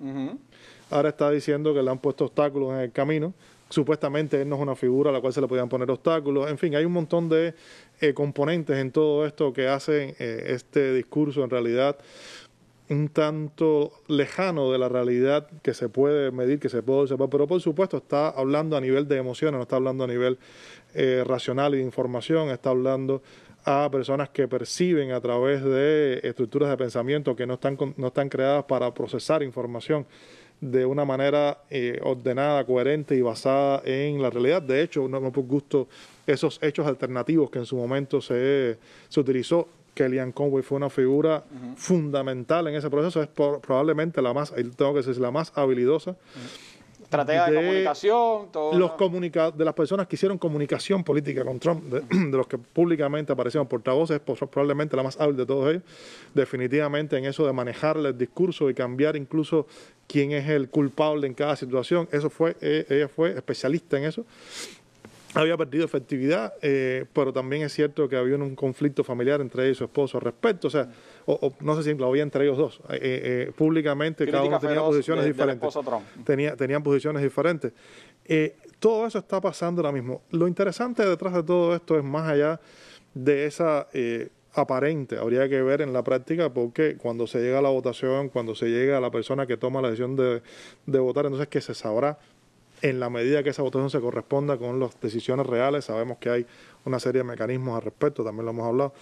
Speaker 15: Ahora está diciendo que le han puesto obstáculos en el camino supuestamente él no es una figura a la cual se le podían poner obstáculos. En fin, hay un montón de eh, componentes en todo esto que hacen eh, este discurso en realidad un tanto lejano de la realidad que se puede medir, que se puede observar, pero por supuesto está hablando a nivel de emociones, no está hablando a nivel eh, racional y de información, está hablando a personas que perciben a través de estructuras de pensamiento que no están, no están creadas para procesar información de una manera eh, ordenada, coherente y basada en la realidad. De hecho, no, me por gusto esos hechos alternativos que en su momento se, se utilizó. Kellyanne Conway fue una figura fundamental en ese proceso, es probablemente la más, tengo que decir, la más habilidosa
Speaker 1: estratega de, comunicación,
Speaker 15: todo los comunica de las personas que hicieron comunicación política con Trump, de, los que públicamente aparecieron portavoces, pues, probablemente la más hábil de todos ellos, definitivamente en eso de manejarle el discurso y cambiar incluso quién es el culpable en cada situación, eso fue, e, ella fue especialista en eso había perdido efectividad, eh, pero también es cierto que había un conflicto familiar entre ella y su esposo al respecto, o sea, o, no sé si lo había entre ellos dos. Eh, eh, públicamente cada uno tenía posiciones diferentes. Tenía, tenían posiciones diferentes. todo eso está pasando ahora mismo. Lo interesante detrás de todo esto es más allá de esa aparente, habría que ver en la práctica porque cuando se llega a la votación, cuando se llega a la persona que toma la decisión de, de votar, entonces que se sabrá en la medida que esa votación se corresponda con las decisiones reales, sabemos que hay una serie de mecanismos al respecto, también lo hemos hablado,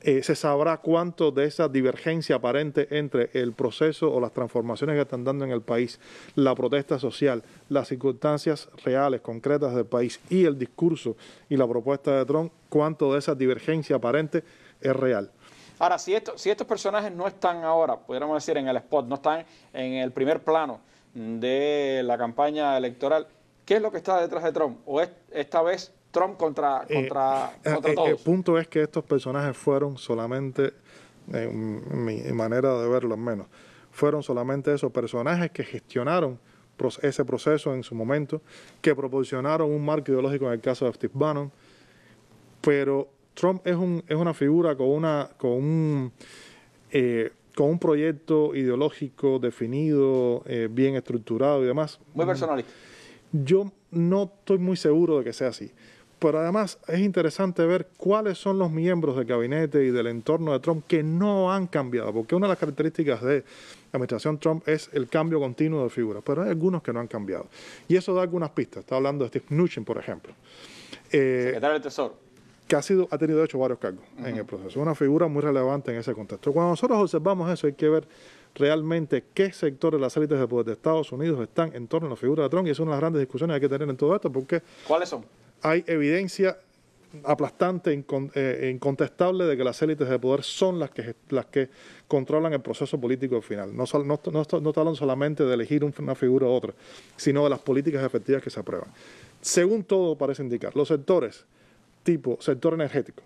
Speaker 15: eh, se sabrá cuánto de esa divergencia aparente entre el proceso o las transformaciones que están dando en el país, la protesta social, las circunstancias reales, concretas del país y el discurso y la propuesta de Trump, cuánto de esa divergencia aparente es real.
Speaker 1: Ahora, si, si estos personajes no están ahora, pudiéramos decir, en el spot, no están en el primer plano, de la campaña electoral. ¿Qué es lo que está detrás de Trump? ¿O es esta vez Trump contra,
Speaker 15: eh,
Speaker 1: contra,
Speaker 15: eh,
Speaker 1: contra
Speaker 15: eh,
Speaker 1: todos?
Speaker 15: El punto es que estos personajes fueron solamente, en mi manera de verlo al menos, fueron solamente esos personajes que gestionaron ese proceso en su momento, que proporcionaron un marco ideológico en el caso de Steve Bannon, pero Trump es, un, es una figura con, una, con un con un proyecto ideológico definido, eh, bien estructurado y demás.
Speaker 1: Muy personalista.
Speaker 15: Yo no estoy muy seguro de que sea así. Pero además es interesante ver cuáles son los miembros del gabinete y del entorno de Trump que no han cambiado, porque una de las características de la administración Trump es el cambio continuo de figuras, pero hay algunos que no han cambiado. Y eso da algunas pistas. Está hablando de Steve Mnuchin, por ejemplo.
Speaker 1: Eh, Secretario del Tesoro
Speaker 15: que ha, sido, ha tenido de hecho varios cargos en el proceso. Una figura muy relevante en ese contexto. Cuando nosotros observamos eso, hay que ver realmente qué sectores de las élites de poder de Estados Unidos están en torno a la figura de Trump y es una de las grandes discusiones que hay que tener en todo esto porque...
Speaker 1: ¿Cuáles son?
Speaker 15: Hay evidencia aplastante, e incontestable de que las élites de poder son las que, las que controlan el proceso político final. No, no, no, no hablan solamente de elegir una figura u otra, sino de las políticas efectivas que se aprueban. Según todo parece indicar, los sectores tipo sector energético,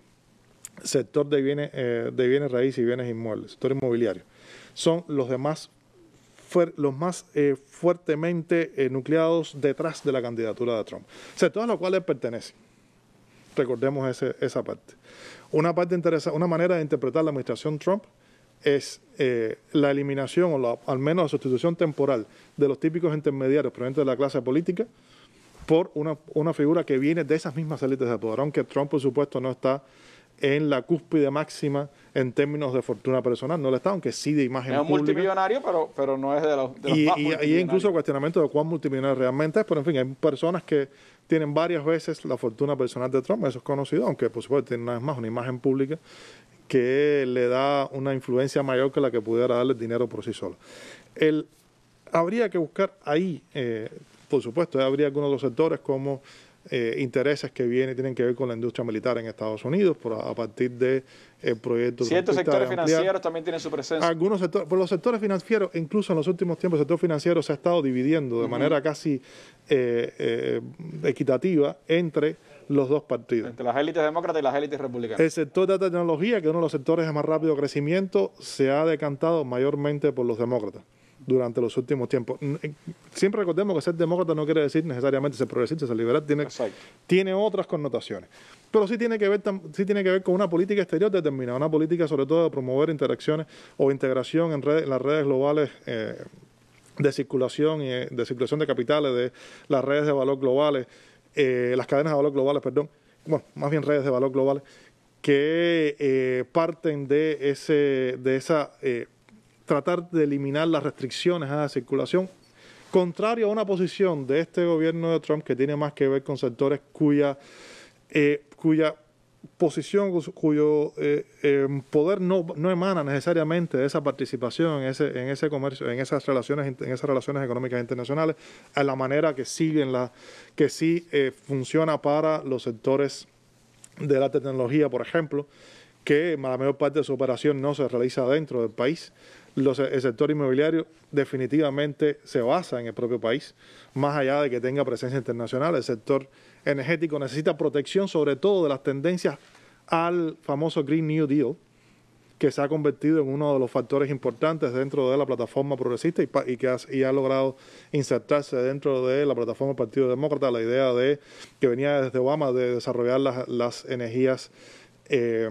Speaker 15: sector de bienes, eh, de bienes raíces y bienes inmuebles, sector inmobiliario, son los demás los más eh, fuertemente eh, nucleados detrás de la candidatura de Trump. Sectores a los cuales pertenecen. Recordemos esa parte. Una parte interesante, una manera de interpretar la administración Trump es la eliminación o al menos la sustitución temporal de los típicos intermediarios provenientes de la clase política por una, una figura que viene de esas mismas élites de poder, aunque Trump, por supuesto, no está en la cúspide máxima en términos de fortuna personal. No le está, aunque sí de imagen
Speaker 1: Es un multimillonario, pero, pero no es de los, de
Speaker 15: y, más y, y incluso cuestionamiento de cuán multimillonario realmente es, pero en fin, hay personas que tienen varias veces la fortuna personal de Trump, eso es conocido, aunque por supuesto tiene una vez más una imagen pública que le da una influencia mayor que la que pudiera darle dinero por sí solo. El, habría que buscar ahí eh, por supuesto, habría algunos de los sectores como eh, intereses que vienen tienen que ver con la industria militar en Estados Unidos por, a, partir del de, proyecto.
Speaker 1: Ciertos sectores financieros también tienen su presencia.
Speaker 15: Algunos sectores, por los sectores financieros, incluso en los últimos tiempos, el sector financiero se ha estado dividiendo de manera casi eh, eh, equitativa entre los dos partidos.
Speaker 1: Entre las élites demócratas y las élites republicanas.
Speaker 15: El sector de tecnología, que es uno de los sectores de más rápido crecimiento, se ha decantado mayormente por los demócratas durante los últimos tiempos. Eh, siempre recordemos que ser demócrata no quiere decir necesariamente ser progresista, ser liberal, tiene, tiene otras connotaciones. Pero sí tiene, que ver, sí tiene que ver con una política exterior determinada, una política sobre todo de promover interacciones o integración en, en las redes globales. Eh, de circulación y de circulación de capitales, de las redes de valor globales, eh, las cadenas de valor globales, perdón, bueno, más bien redes de valor globales, que parten de ese, de esa tratar de eliminar las restricciones a la circulación, contrario a una posición de este gobierno de Trump que tiene más que ver con sectores cuya, eh, cuya posición cuyo eh, em, poder no, no, emana necesariamente de esa participación en ese, en ese comercio, en esas relaciones, en esas relaciones económicas internacionales, a la manera que siguen la, que sí eh, funciona para los sectores de la tecnología, por ejemplo, que la mayor parte de su operación no se realiza dentro del país. Los, el sector inmobiliario definitivamente se basa en el propio país, más allá de que tenga presencia internacional. El sector energético necesita protección sobre todo de las tendencias al famoso Green New Deal, que se ha convertido en uno de los factores importantes dentro de la plataforma progresista y, que ha, logrado insertarse dentro de la plataforma del Partido Demócrata, la idea de que venía desde Obama de desarrollar las, energías eh,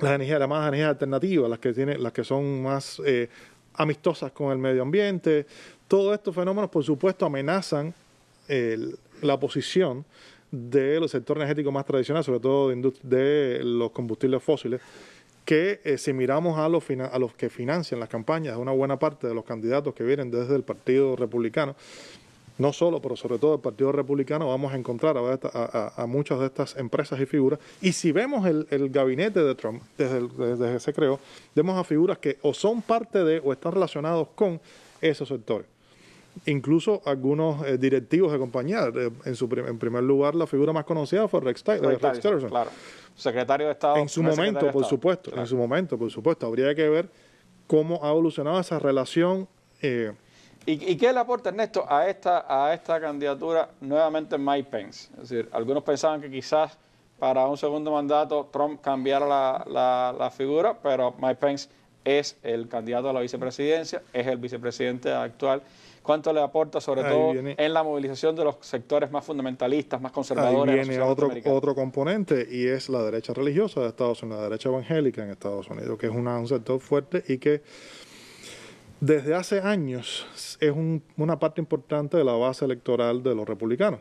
Speaker 15: las energías, las más energías alternativas, las que tienen, las que son más eh, amistosas con el medio ambiente. Todos estos fenómenos, por supuesto, amenazan la posición de los sectores energéticos más tradicionales, sobre todo de, los combustibles fósiles, que eh, si miramos a los, a los que financian las campañas, una buena parte de los candidatos que vienen desde el Partido Republicano, no solo, pero sobre todo el Partido Republicano, vamos a encontrar a, muchas de estas empresas y figuras. Y si vemos el, gabinete de Trump, desde, desde que se creó, vemos a figuras que o son parte de o están relacionados con esos sectores incluso algunos eh, directivos de compañías. en, su en primer lugar, la figura más conocida fue Rex, Tillerson.
Speaker 1: Claro. Secretario de Estado.
Speaker 15: En su momento, por supuesto. En su momento, por supuesto. Habría que ver cómo ha evolucionado esa relación.
Speaker 1: Eh, ¿Y, qué le aporta, Ernesto, a esta, a esta candidatura nuevamente Mike Pence? Es decir, algunos pensaban que quizás para un segundo mandato Trump cambiara la, la figura, pero Mike Pence es el candidato a la vicepresidencia, es el vicepresidente actual cuánto le aporta sobre todo en la movilización de los sectores más fundamentalistas, más conservadores.
Speaker 15: Ahí viene otro, otro componente y es la derecha religiosa de Estados Unidos, la derecha evangélica en Estados Unidos, que es un sector fuerte y que desde hace años es una parte importante de la base electoral de los republicanos.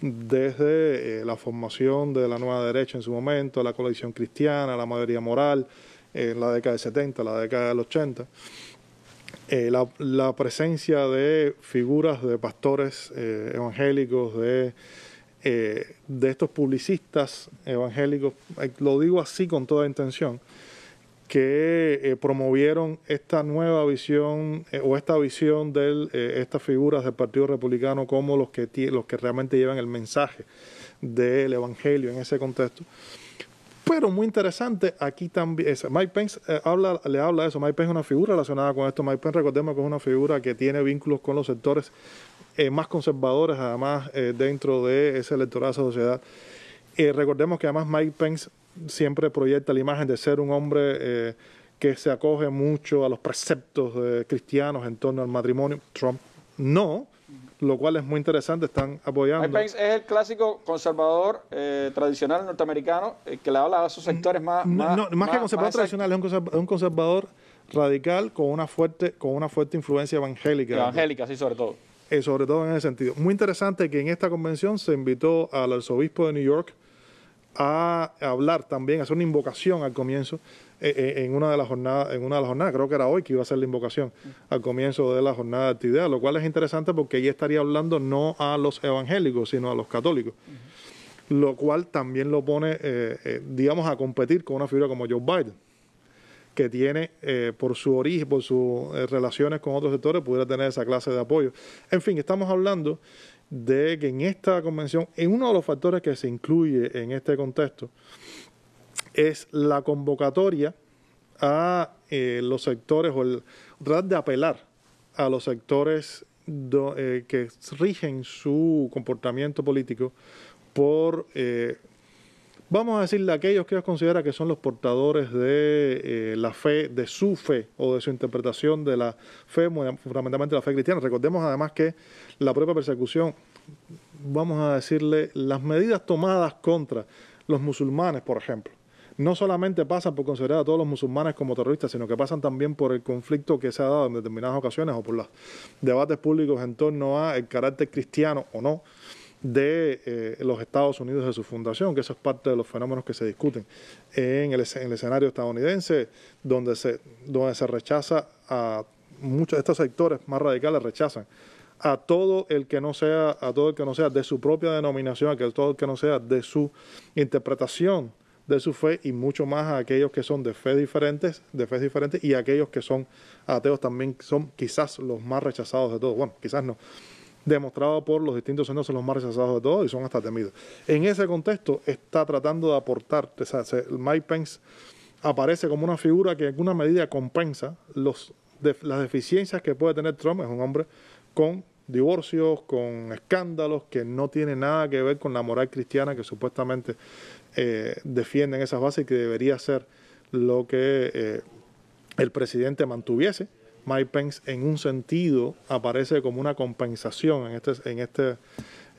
Speaker 15: Desde eh, la formación de la nueva derecha en su momento, la coalición cristiana, la mayoría moral, en la década del 70, la década del 80 eh, la, presencia de figuras de pastores eh, evangélicos, de, eh, de estos publicistas evangélicos, lo digo así con toda intención, que promovieron esta nueva visión o esta visión de estas figuras del Partido Republicano como los que, los que realmente llevan el mensaje del Evangelio en ese contexto. Pero muy interesante, aquí también, Mike Pence eh, habla, le habla de eso, Mike Pence es una figura relacionada con esto, Mike Pence recordemos que es una figura que tiene vínculos con los sectores eh, más conservadores, además eh, dentro de ese electorado de sociedad. recordemos que además Mike Pence siempre proyecta la imagen de ser un hombre que se acoge mucho a los preceptos cristianos en torno al matrimonio. Trump no, lo cual es muy interesante, están apoyando.
Speaker 1: Mike Pence es el clásico conservador eh, tradicional norteamericano eh, que le habla a esos sectores más...
Speaker 15: No, más, que conservador tradicional, es un conservador, radical con una fuerte, con una fuerte influencia evangélica.
Speaker 1: Evangélica, sí, sobre todo.
Speaker 15: Eh, sobre todo en ese sentido. Muy interesante que en esta convención se invitó al arzobispo de New York a hablar también, a hacer una invocación al comienzo eh, eh, en una de las jornadas, en una de las jornadas, creo que era hoy que iba a ser la invocación al comienzo de la jornada de actividad, lo cual es interesante porque ella estaría hablando no a los evangélicos, sino a los católicos. Lo cual también lo pone, eh, digamos, a competir con una figura como Joe Biden, que tiene, por su origen, por sus relaciones con otros sectores, pudiera tener esa clase de apoyo. En fin, estamos hablando de que en esta convención, en uno de los factores que se incluye en este contexto, es la convocatoria a eh, los sectores o el tratar de apelar a los sectores eh, que rigen su comportamiento político por, eh, vamos a decirle, aquellos que ellos consideran que son los portadores de la fe, de su fe o de su interpretación de la fe, fundamentalmente la fe cristiana. Recordemos además que la propia persecución, vamos a decirle, las medidas tomadas contra los musulmanes, por ejemplo, no solamente pasan por considerar a todos los musulmanes como terroristas, sino que pasan también por el conflicto que se ha dado en determinadas ocasiones o por los debates públicos en torno a el carácter cristiano o no de eh, los Estados Unidos de su fundación, que eso es parte de los fenómenos que se discuten en el, escenario estadounidense, donde se, donde se rechaza a muchos de estos sectores más radicales rechazan a todo el que no sea a todo el que no sea de su propia denominación, a todo el que no sea de su interpretación de su fe y mucho más a aquellos que son de fe diferentes, de fe diferentes y aquellos que son ateos también son quizás los más rechazados de todos. Bueno, quizás no. Demostrado por los distintos son los más rechazados de todos y son hasta temidos. En ese contexto está tratando de aportar, o sea, Mike Pence aparece como una figura que en alguna medida compensa los, las deficiencias que puede tener Trump. Es un hombre con divorcios, con escándalos, que no tiene nada que ver con la moral cristiana que supuestamente eh, defienden esas bases y que debería ser lo que eh, el presidente mantuviese. Mike Pence en un sentido aparece como una compensación en este, en este,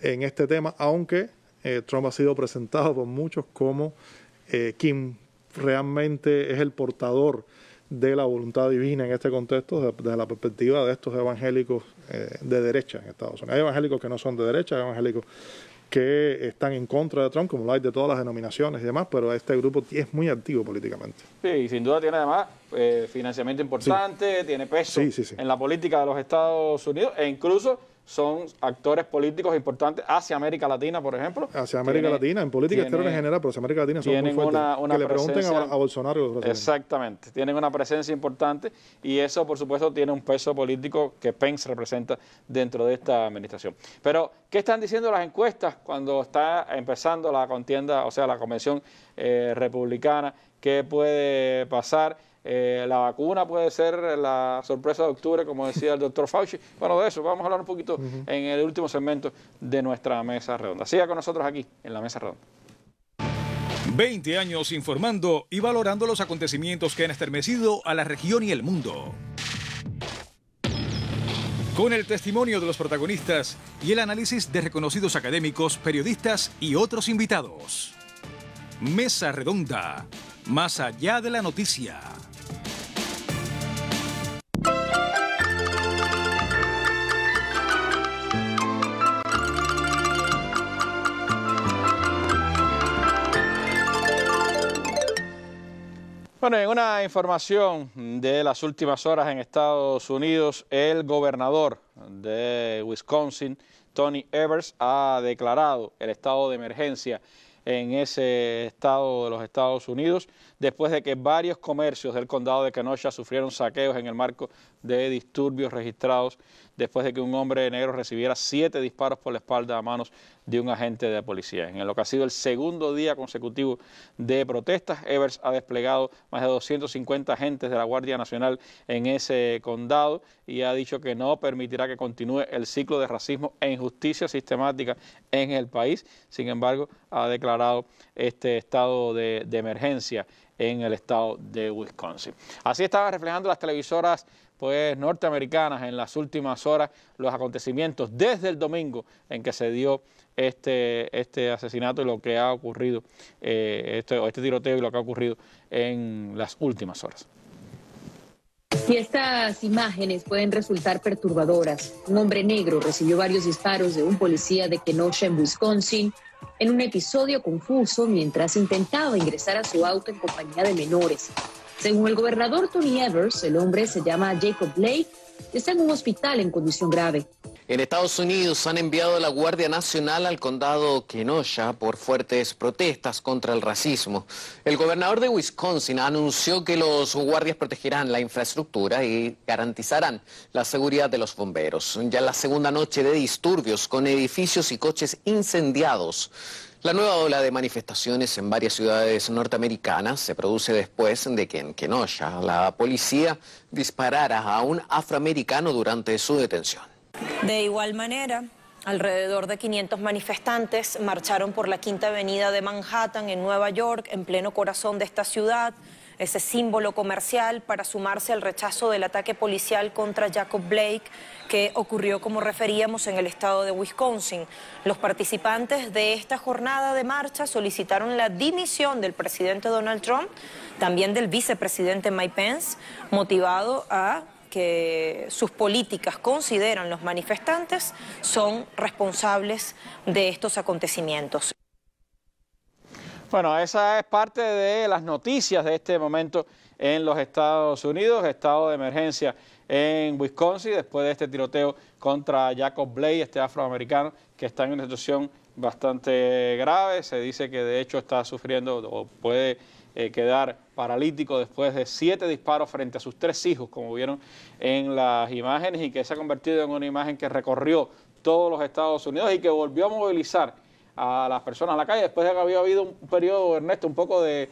Speaker 15: en este tema, aunque eh, Trump ha sido presentado por muchos como quien realmente es el portador de la voluntad divina en este contexto, desde la perspectiva de estos evangélicos de derecha en Estados Unidos. Hay evangélicos que no son de derecha, hay evangélicos que están en contra de Trump, como lo hay de todas las denominaciones y demás, pero este grupo es muy activo políticamente.
Speaker 1: Sí, y sin duda tiene además eh, financiamiento importante, tiene peso en la política de los Estados Unidos e incluso son actores políticos importantes hacia América Latina, por ejemplo.
Speaker 15: Hacia América Latina, en política exterior en general, pero hacia América Latina son muy fuertes.
Speaker 1: Una,
Speaker 15: que le pregunten a, Bolsonaro.
Speaker 1: Exactamente, tienen una presencia importante y eso, por supuesto, tiene un peso político que Pence representa dentro de esta administración. Pero, ¿qué están diciendo las encuestas cuando está empezando la contienda, o sea, la convención eh, republicana? ¿Qué puede pasar? Eh, la vacuna puede ser la sorpresa de octubre, como decía el doctor Fauci. Bueno, de eso vamos a hablar un poquito en el último segmento de nuestra mesa redonda. Siga con nosotros aquí en la mesa redonda.
Speaker 18: 20 años informando y valorando los acontecimientos que han estremecido a la región y el mundo. Con el testimonio de los protagonistas y el análisis de reconocidos académicos, periodistas y otros invitados. Mesa redonda, más allá de la noticia.
Speaker 1: Bueno, en una información de las últimas horas en Estados Unidos, el gobernador de Wisconsin, Tony Evers, ha declarado el estado de emergencia en ese estado de los Estados Unidos, después de que varios comercios del condado de Kenosha sufrieron saqueos en el marco de disturbios registrados después de que un hombre negro recibiera siete disparos por la espalda a manos de un agente de policía. En lo que ha sido el segundo día consecutivo de protestas, Evers ha desplegado más de 250 agentes de la Guardia Nacional en ese condado y ha dicho que no permitirá que continúe el ciclo de racismo e injusticia sistemática en el país. Sin embargo, ha declarado este estado de, de emergencia en el estado de Wisconsin. Así estaba reflejando las televisoras pues norteamericanas en las últimas horas los acontecimientos desde el domingo en que se dio este, este asesinato y lo que ha ocurrido, eh, este, este tiroteo y lo que ha ocurrido en las últimas horas.
Speaker 19: Y estas imágenes pueden resultar perturbadoras. Un hombre negro recibió varios disparos de un policía de Kenosha en Wisconsin en un episodio confuso mientras intentaba ingresar a su auto en compañía de menores. Según el gobernador Tony Evers, el hombre se llama Jacob Blake y está en un hospital en condición grave.
Speaker 20: En Estados Unidos han enviado la Guardia Nacional al condado Kenosha por fuertes protestas contra el racismo. El gobernador de Wisconsin anunció que los guardias protegerán la infraestructura y garantizarán la seguridad de los bomberos. Ya la segunda noche de disturbios con edificios y coches incendiados. La nueva ola de manifestaciones en varias ciudades norteamericanas se produce después de que en Kenosha la policía disparara a un afroamericano durante su detención.
Speaker 8: De igual manera, alrededor de 500 manifestantes marcharon por la Quinta Avenida de Manhattan en Nueva York, en pleno corazón de esta ciudad ese símbolo comercial para sumarse al rechazo del ataque policial contra Jacob Blake que ocurrió, como referíamos, en el estado de Wisconsin. Los participantes de esta jornada de marcha solicitaron la dimisión del presidente Donald Trump, también del vicepresidente Mike Pence, motivado a que sus políticas consideran los manifestantes son responsables de estos acontecimientos.
Speaker 1: Bueno, esa es parte de las noticias de este momento en los Estados Unidos, estado de emergencia en Wisconsin después de este tiroteo contra Jacob Blake, este afroamericano que está en una situación bastante grave. Se dice que de hecho está sufriendo o puede eh, quedar paralítico después de siete disparos frente a sus tres hijos, como vieron en las imágenes, y que se ha convertido en una imagen que recorrió todos los Estados Unidos y que volvió a movilizar a las personas a la calle después de que había habido un periodo, Ernesto, un poco de,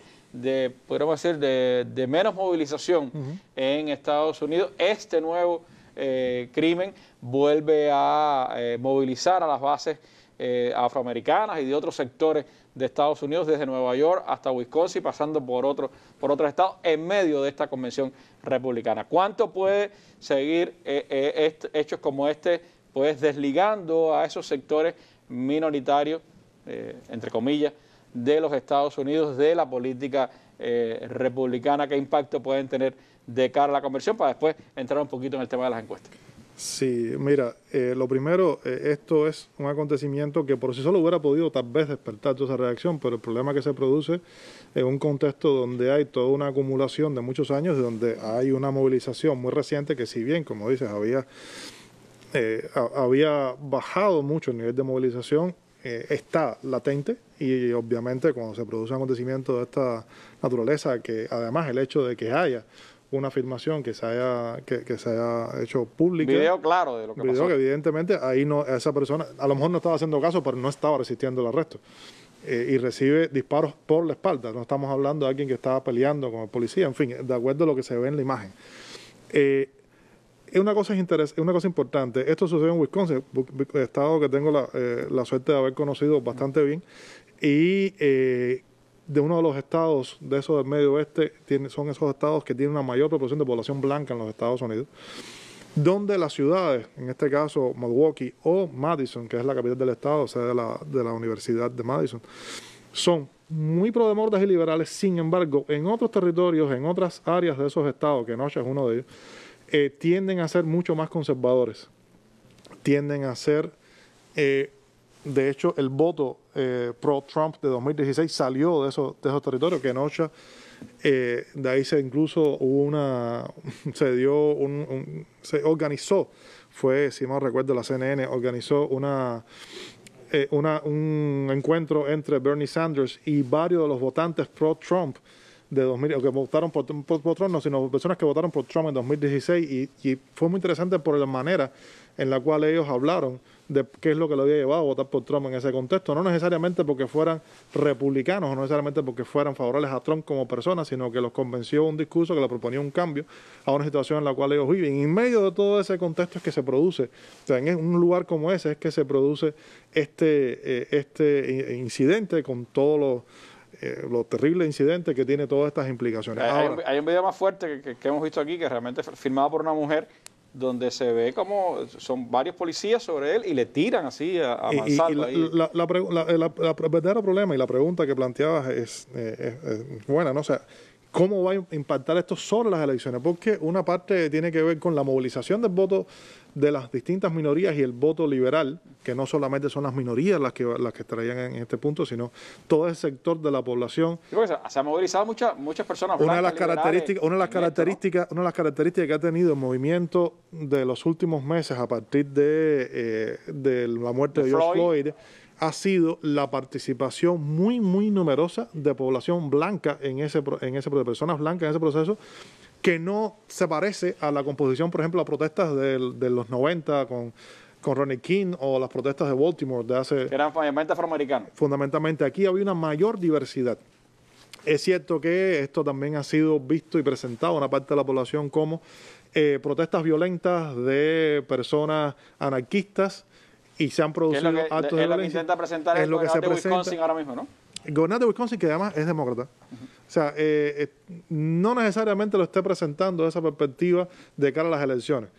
Speaker 1: podríamos decir, de, menos movilización en Estados Unidos. Este nuevo eh, crimen vuelve a eh, movilizar a las bases eh, afroamericanas y de otros sectores de Estados Unidos, desde Nueva York hasta Wisconsin, pasando por, otro, por otros estados, en medio de esta convención republicana. ¿Cuánto puede seguir hechos como este, pues desligando a esos sectores minoritarios, entre comillas, de los Estados Unidos, de la política republicana? ¿Qué impacto pueden tener de cara a la conversión? Para después entrar un poquito en el tema de las encuestas.
Speaker 15: Sí, mira, eh, lo primero, eh, esto es un acontecimiento que por sí solo hubiera podido tal vez despertar toda esa reacción, pero el problema que se produce en un contexto donde hay toda una acumulación de muchos años, donde hay una movilización muy reciente que si bien, como dices, había, eh, había bajado mucho el nivel de movilización, está latente y obviamente cuando se produce un acontecimiento de esta naturaleza, que además el hecho de que haya una afirmación que se haya que, se haya hecho pública.
Speaker 1: Video claro de lo que
Speaker 15: video que evidentemente ahí no esa persona a lo mejor no estaba haciendo caso, pero no estaba resistiendo el arresto. Eh, y recibe disparos por la espalda. No estamos hablando de alguien que estaba peleando con el policía, en fin, de acuerdo a lo que se ve en la imagen. Eh, una cosa, es una cosa importante. Esto sucedió en Wisconsin, estado que tengo la, eh, la suerte de haber conocido bastante bien. Y de uno de los estados de esos del medio oeste, son esos estados que tienen una mayor proporción de población blanca en los Estados Unidos, donde las ciudades, en este caso Milwaukee o Madison, que es la capital del estado, o sea, de la, Universidad de Madison, son muy prodemordas y liberales, sin embargo, en otros territorios, en otras áreas de esos estados, que Noche es uno de ellos, eh, tienden a ser mucho más conservadores, tienden a ser eh, de hecho, el voto eh, pro-Trump de 2016 salió de esos, de esos territorios, que noche eh, de ahí se incluso hubo una, se dio un, se organizó, fue, si no recuerdo, la CNN organizó una, una, un encuentro entre Bernie Sanders y varios de los votantes pro-Trump de 2000, que votaron por, por, Trump, no, sino personas que votaron por Trump en 2016 y, y fue muy interesante por la manera en la cual ellos hablaron de qué es lo que lo había llevado a votar por Trump en ese contexto, no necesariamente porque fueran republicanos o no necesariamente porque fueran favorables a Trump como persona, sino que los convenció un discurso que le proponía un cambio a una situación en la cual ellos viven. Y en medio de todo ese contexto es que se produce, o sea, en un lugar como ese es que se produce este, eh, este incidente con todos los eh, los terribles incidentes que tiene todas estas implicaciones.
Speaker 1: hay, un video más fuerte que, que, hemos visto aquí, que realmente firmado por una mujer donde se ve como son varios policías sobre él y le tiran así a, a
Speaker 15: y, la, la, verdadero problema y la pregunta que planteabas es, eh, es, buena, ¿no? O sea, ¿cómo va a impactar esto sobre las elecciones? Porque una parte tiene que ver con la movilización del voto de las distintas minorías y el voto liberal, que no solamente son las minorías las que las que estarían en este punto, sino todo el sector de la población.
Speaker 1: se ha movilizado muchas muchas personas.
Speaker 15: Una de las características, una de las características, una de las características que ha tenido el movimiento de los últimos meses a partir de, eh, de la muerte de, George Floyd, ha sido la participación muy, muy numerosa de población blanca en ese, en ese de personas blancas en ese proceso que no se parece a la composición, por ejemplo, las protestas de, los 90 con, con Ronnie King o las protestas de Baltimore de hace...
Speaker 1: Que eran fundamentalmente afroamericanos.
Speaker 15: Fundamentalmente aquí había una mayor diversidad. Es cierto que esto también ha sido visto y presentado a una parte de la población como eh, protestas violentas de personas anarquistas y se han producido
Speaker 1: es lo que,
Speaker 15: actos
Speaker 1: es lo que intenta presentar el gobernador de Wisconsin ahora mismo, ¿no?
Speaker 15: El gobernador de Wisconsin, que además es demócrata. O sea, eh, eh, no necesariamente lo esté presentando esa perspectiva de cara a las elecciones.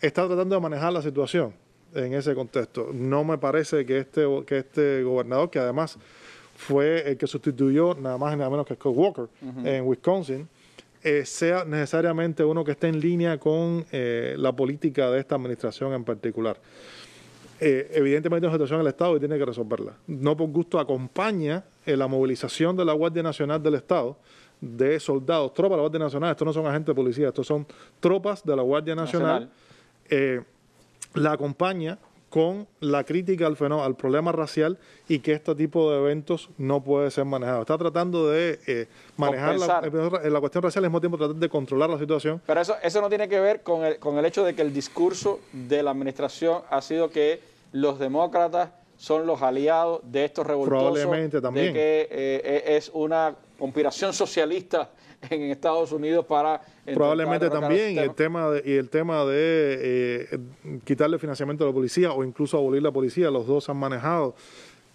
Speaker 15: Está tratando de manejar la situación en ese contexto. No me parece que este, que este gobernador, que además fue el que sustituyó nada más y nada menos que Scott Walker en Wisconsin, eh, sea necesariamente uno que esté en línea con la política de esta administración en particular. Evidentemente es una situación del Estado y tiene que resolverla. No por gusto acompaña la movilización de la Guardia Nacional del Estado, de soldados, tropas de la Guardia Nacional, estos no son agentes de policía, estos son tropas de la Guardia Nacional, eh, la acompaña con la crítica al fenómeno, al problema racial y que este tipo de eventos no puede ser manejado. Está tratando de eh, manejar la, eh, la, cuestión racial al mismo tiempo tratar de controlar la situación.
Speaker 1: Pero eso, eso no tiene que ver con el, con el hecho de que el discurso de la administración ha sido que los demócratas son los aliados de estos revoltosos,
Speaker 15: Probablemente también.
Speaker 1: de que eh, es una conspiración socialista en Estados Unidos para
Speaker 15: probablemente también y el tema de, y el tema de eh, quitarle financiamiento a la policía o incluso abolir la policía los dos han manejado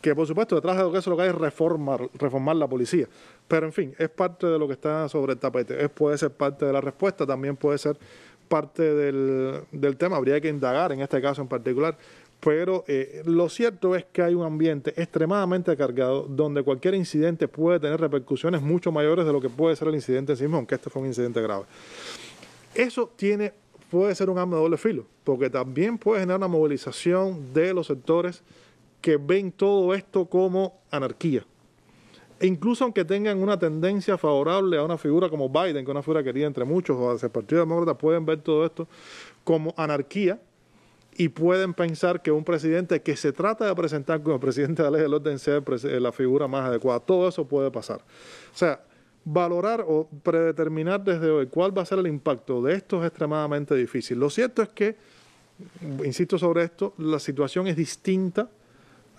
Speaker 15: que por supuesto detrás de eso lo que hay es reformar reformar la policía. Pero en fin es parte de lo que está sobre el tapete. Es puede ser parte de la respuesta también puede ser parte del, del tema. Habría que indagar en este caso en particular pero eh, lo cierto es que hay un ambiente extremadamente cargado donde cualquier incidente puede tener repercusiones mucho mayores de lo que puede ser el incidente en sí mismo, aunque este fue un incidente grave. Eso tiene, puede ser un arma de doble filo, porque también puede generar una movilización de los sectores que ven todo esto como anarquía. E incluso aunque tengan una tendencia favorable a una figura como Biden, que es una figura querida entre muchos, o hacia el Partido Demócrata, pueden ver todo esto como anarquía, y pueden pensar que un presidente que se trata de presentar como presidente de la ley del orden sea la figura más adecuada. Todo eso puede pasar. O sea, valorar o predeterminar desde hoy cuál va a ser el impacto de esto es extremadamente difícil. Lo cierto es que, insisto sobre esto, la situación es distinta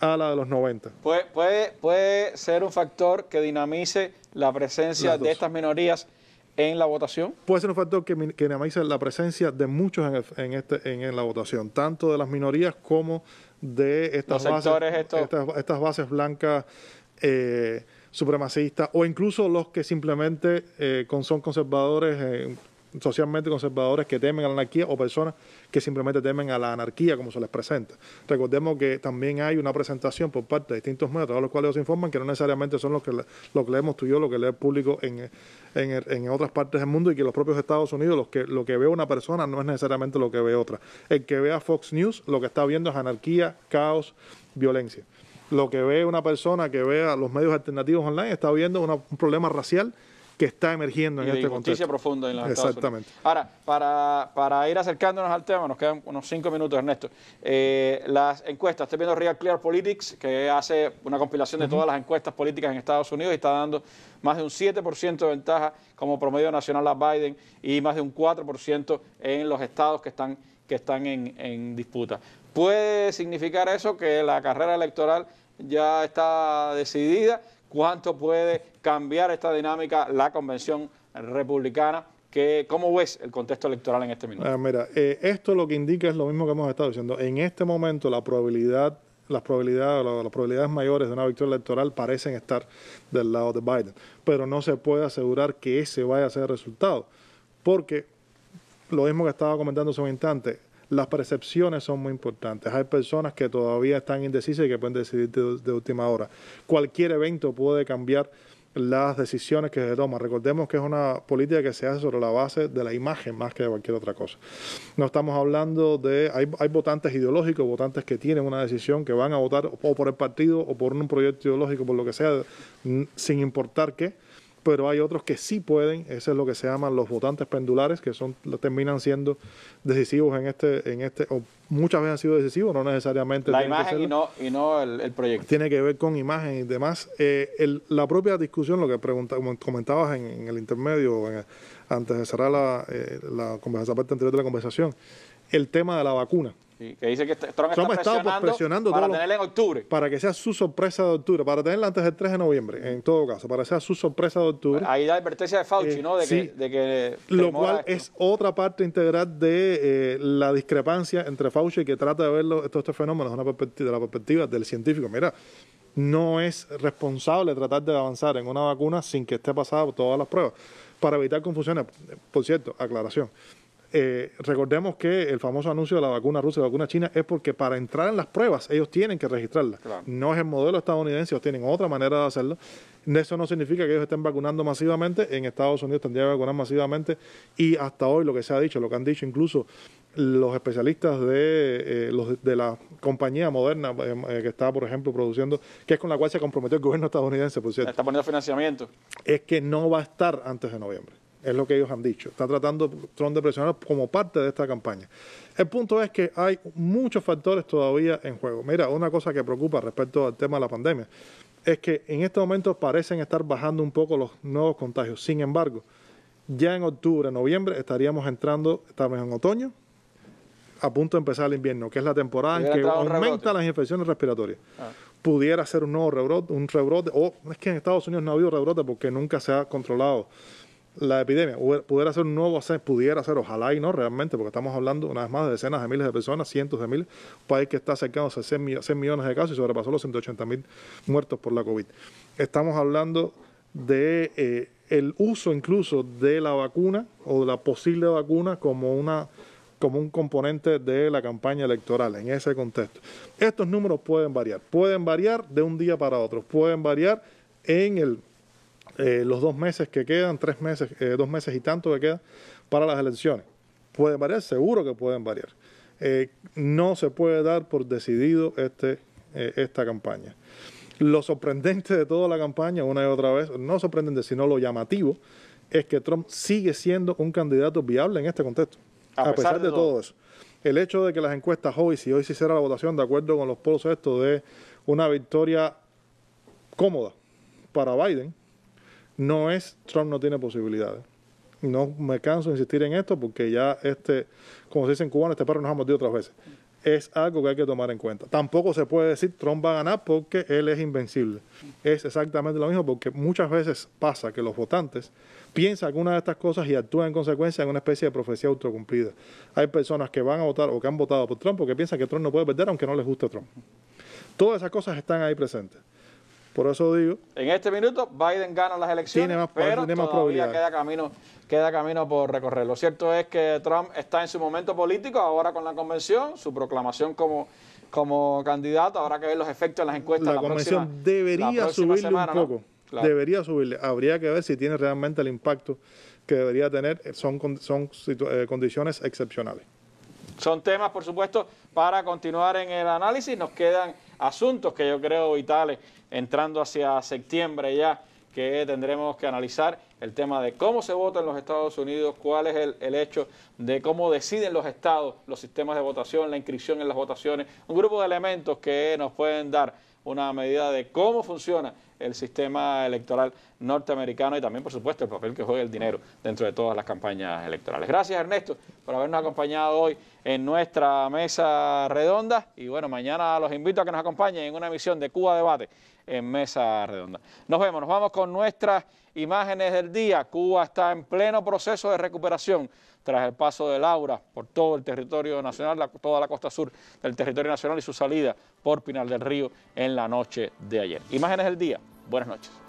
Speaker 15: a la de los 90.
Speaker 1: Puede, puede, puede ser un factor que dinamice la presencia de estas minorías en la votación?
Speaker 15: Puede ser un factor que, que dinamice la presencia de muchos en, este, en, la votación, tanto de las minorías como de estas, bases, estas, bases blancas eh, supremacistas o incluso los que simplemente eh, son conservadores. Socialmente conservadores que temen a la anarquía o personas que simplemente temen a la anarquía como se les presenta. Recordemos que también hay una presentación por parte de distintos medios, a los cuales nos informan que no necesariamente son los que, lo que leemos tú y yo, lo que lee el público en, en, otras partes del mundo y que los propios Estados Unidos, los que, lo que ve una persona no es necesariamente lo que ve otra. El que vea Fox News lo que está viendo es anarquía, caos, violencia. Lo que ve una persona que vea los medios alternativos online está viendo un problema racial que está emergiendo en este contexto.
Speaker 1: profunda en los
Speaker 15: Exactamente.
Speaker 1: Ahora, para, para, ir acercándonos al tema, nos quedan unos cinco minutos, Ernesto. Eh, las encuestas, estoy viendo Real Clear Politics, que hace una compilación de todas las encuestas políticas en Estados Unidos y está dando más de un 7% de ventaja como promedio nacional a Biden y más de un 4% en los estados que están, que están en, en disputa. ¿Puede significar eso que la carrera electoral ya está decidida? ¿Cuánto puede cambiar esta dinámica la convención republicana? ¿Qué, ¿Cómo ves el contexto electoral en este minuto?
Speaker 15: Ah, mira, eh, esto lo que indica es lo mismo que hemos estado diciendo. En este momento la probabilidad las probabilidades mayores de una victoria electoral parecen estar del lado de Biden, pero no se puede asegurar que ese vaya a ser el resultado, porque lo mismo que estaba comentando hace un instante, las percepciones son muy importantes. Hay personas que todavía están indecisas y que pueden decidir de, última hora. Cualquier evento puede cambiar las decisiones que se toman. Recordemos que es una política que se hace sobre la base de la imagen más que de cualquier otra cosa. No estamos hablando de... Hay, hay votantes ideológicos, votantes que tienen una decisión que van a votar o por el partido o por un proyecto ideológico, por lo que sea, sin importar qué pero hay otros que sí pueden, eso es lo que se llaman los votantes pendulares, que son terminan siendo decisivos en este, en este, o muchas veces han sido decisivos, no necesariamente.
Speaker 1: La imagen y no, y no el, proyecto.
Speaker 15: Tiene que ver con imagen y demás. Eh, la propia discusión, lo que pregunta, comentabas en, el intermedio, antes de cerrar la, eh, la, la parte anterior de la conversación, el tema de la vacuna
Speaker 1: que dice que Trump, está presionando, para tenerla en octubre.
Speaker 15: Para que sea su sorpresa de octubre, para tenerla antes del 3 de noviembre, en todo caso, para que sea su sorpresa de octubre.
Speaker 1: Ahí la advertencia de Fauci, eh, ¿no? De que, de que
Speaker 15: Lo cual es otra parte integral de eh, la discrepancia entre Fauci y que trata de ver todos estos fenómenos de, una de la perspectiva del científico. Mira, no es responsable tratar de avanzar en una vacuna sin que esté pasada por todas las pruebas. Para evitar confusiones, por cierto, aclaración eh, recordemos que el famoso anuncio de la vacuna rusa y la vacuna china es porque para entrar en las pruebas ellos tienen que registrarlas. No es el modelo estadounidense, ellos tienen otra manera de hacerlo. Eso no significa que ellos estén vacunando masivamente. En Estados Unidos tendrían que vacunar masivamente y hasta hoy lo que se ha dicho, lo que han dicho incluso los especialistas de, eh, los, de la compañía moderna eh, que está, por ejemplo, produciendo, que es con la cual se comprometió el gobierno estadounidense, por cierto.
Speaker 1: Está poniendo financiamiento.
Speaker 15: Es que no va a estar antes de noviembre es lo que ellos han dicho. Está tratando Trump de presionar como parte de esta campaña. El punto es que hay muchos factores todavía en juego. Mira, una cosa que preocupa respecto al tema de la pandemia es que en estos momentos parecen estar bajando un poco los nuevos contagios. Sin embargo, ya en octubre, noviembre estaríamos entrando, estamos en otoño, a punto de empezar el invierno, que es la temporada en que aumenta las infecciones respiratorias. Ah. Pudiera ser un nuevo rebrote, un rebrote, o es que en Estados Unidos no ha habido rebrote porque nunca se ha controlado la epidemia. Pudiera ser un nuevo, pudiera ser, ojalá y no realmente, porque estamos hablando una vez más de decenas de miles de personas, cientos de miles, un país que está cercano a 100 millones de casos y sobrepasó los 180 mil muertos por la COVID. Estamos hablando de eh, el uso incluso de la vacuna o de la posible vacuna como una como un componente de la campaña electoral en ese contexto. Estos números pueden variar, pueden variar de un día para otro, pueden variar en el, eh, los dos meses que quedan, tres meses, eh, dos meses y tanto que quedan para las elecciones. Pueden variar, seguro que pueden variar. Eh, no se puede dar por decidido este, esta campaña. Lo sorprendente de toda la campaña, una y otra vez, no sorprendente, sino lo llamativo, es que Trump sigue siendo un candidato viable en este contexto. A, pesar, de, todo. eso. El hecho de que las encuestas hoy, si hoy se hiciera la votación de acuerdo con los polos estos de una victoria cómoda para Biden, no es Trump no tiene posibilidades. No me canso de insistir en esto porque ya este, como se dice en cubano, este perro nos ha mordido otras veces es algo que hay que tomar en cuenta. Tampoco se puede decir Trump va a ganar porque él es invencible. Es exactamente lo mismo porque muchas veces pasa que los votantes piensan algunas de estas cosas y actúan en consecuencia en una especie de profecía autocumplida. Hay personas que van a votar o que han votado por Trump porque piensan que Trump no puede perder aunque no les guste Trump. Todas esas cosas están ahí presentes. Por eso digo.
Speaker 1: En este minuto, Biden gana las elecciones, tiene más, pero tiene más todavía queda camino, queda camino por recorrer. Lo cierto es que Trump está en su momento político, ahora con la convención, su proclamación como, como candidato, habrá que ver los efectos en las encuestas.
Speaker 15: La, convención debería subirle un poco. Debería subirle. Habría que ver si tiene realmente el impacto que debería tener. Son, son eh, condiciones excepcionales.
Speaker 1: Son temas, por supuesto, para continuar en el análisis. Nos quedan asuntos que yo creo vitales entrando hacia septiembre ya, que tendremos que analizar el tema de cómo se vota en los Estados Unidos, cuál es el, hecho de cómo deciden los estados los sistemas de votación, la inscripción en las votaciones, un grupo de elementos que nos pueden dar una medida de cómo funciona el sistema electoral norteamericano y también, por supuesto, el papel que juega el dinero dentro de todas las campañas electorales. Gracias, Ernesto, por habernos acompañado hoy en nuestra mesa redonda y bueno, mañana los invito a que nos acompañen en una emisión de Cuba Debate en Mesa Redonda. Nos vemos, nos vamos con nuestras imágenes del día. Cuba está en pleno proceso de recuperación tras el paso de Laura por todo el territorio nacional, toda la costa sur del territorio nacional y su salida por Pinal del Río en la noche de ayer. Imágenes del día. Buenas noches.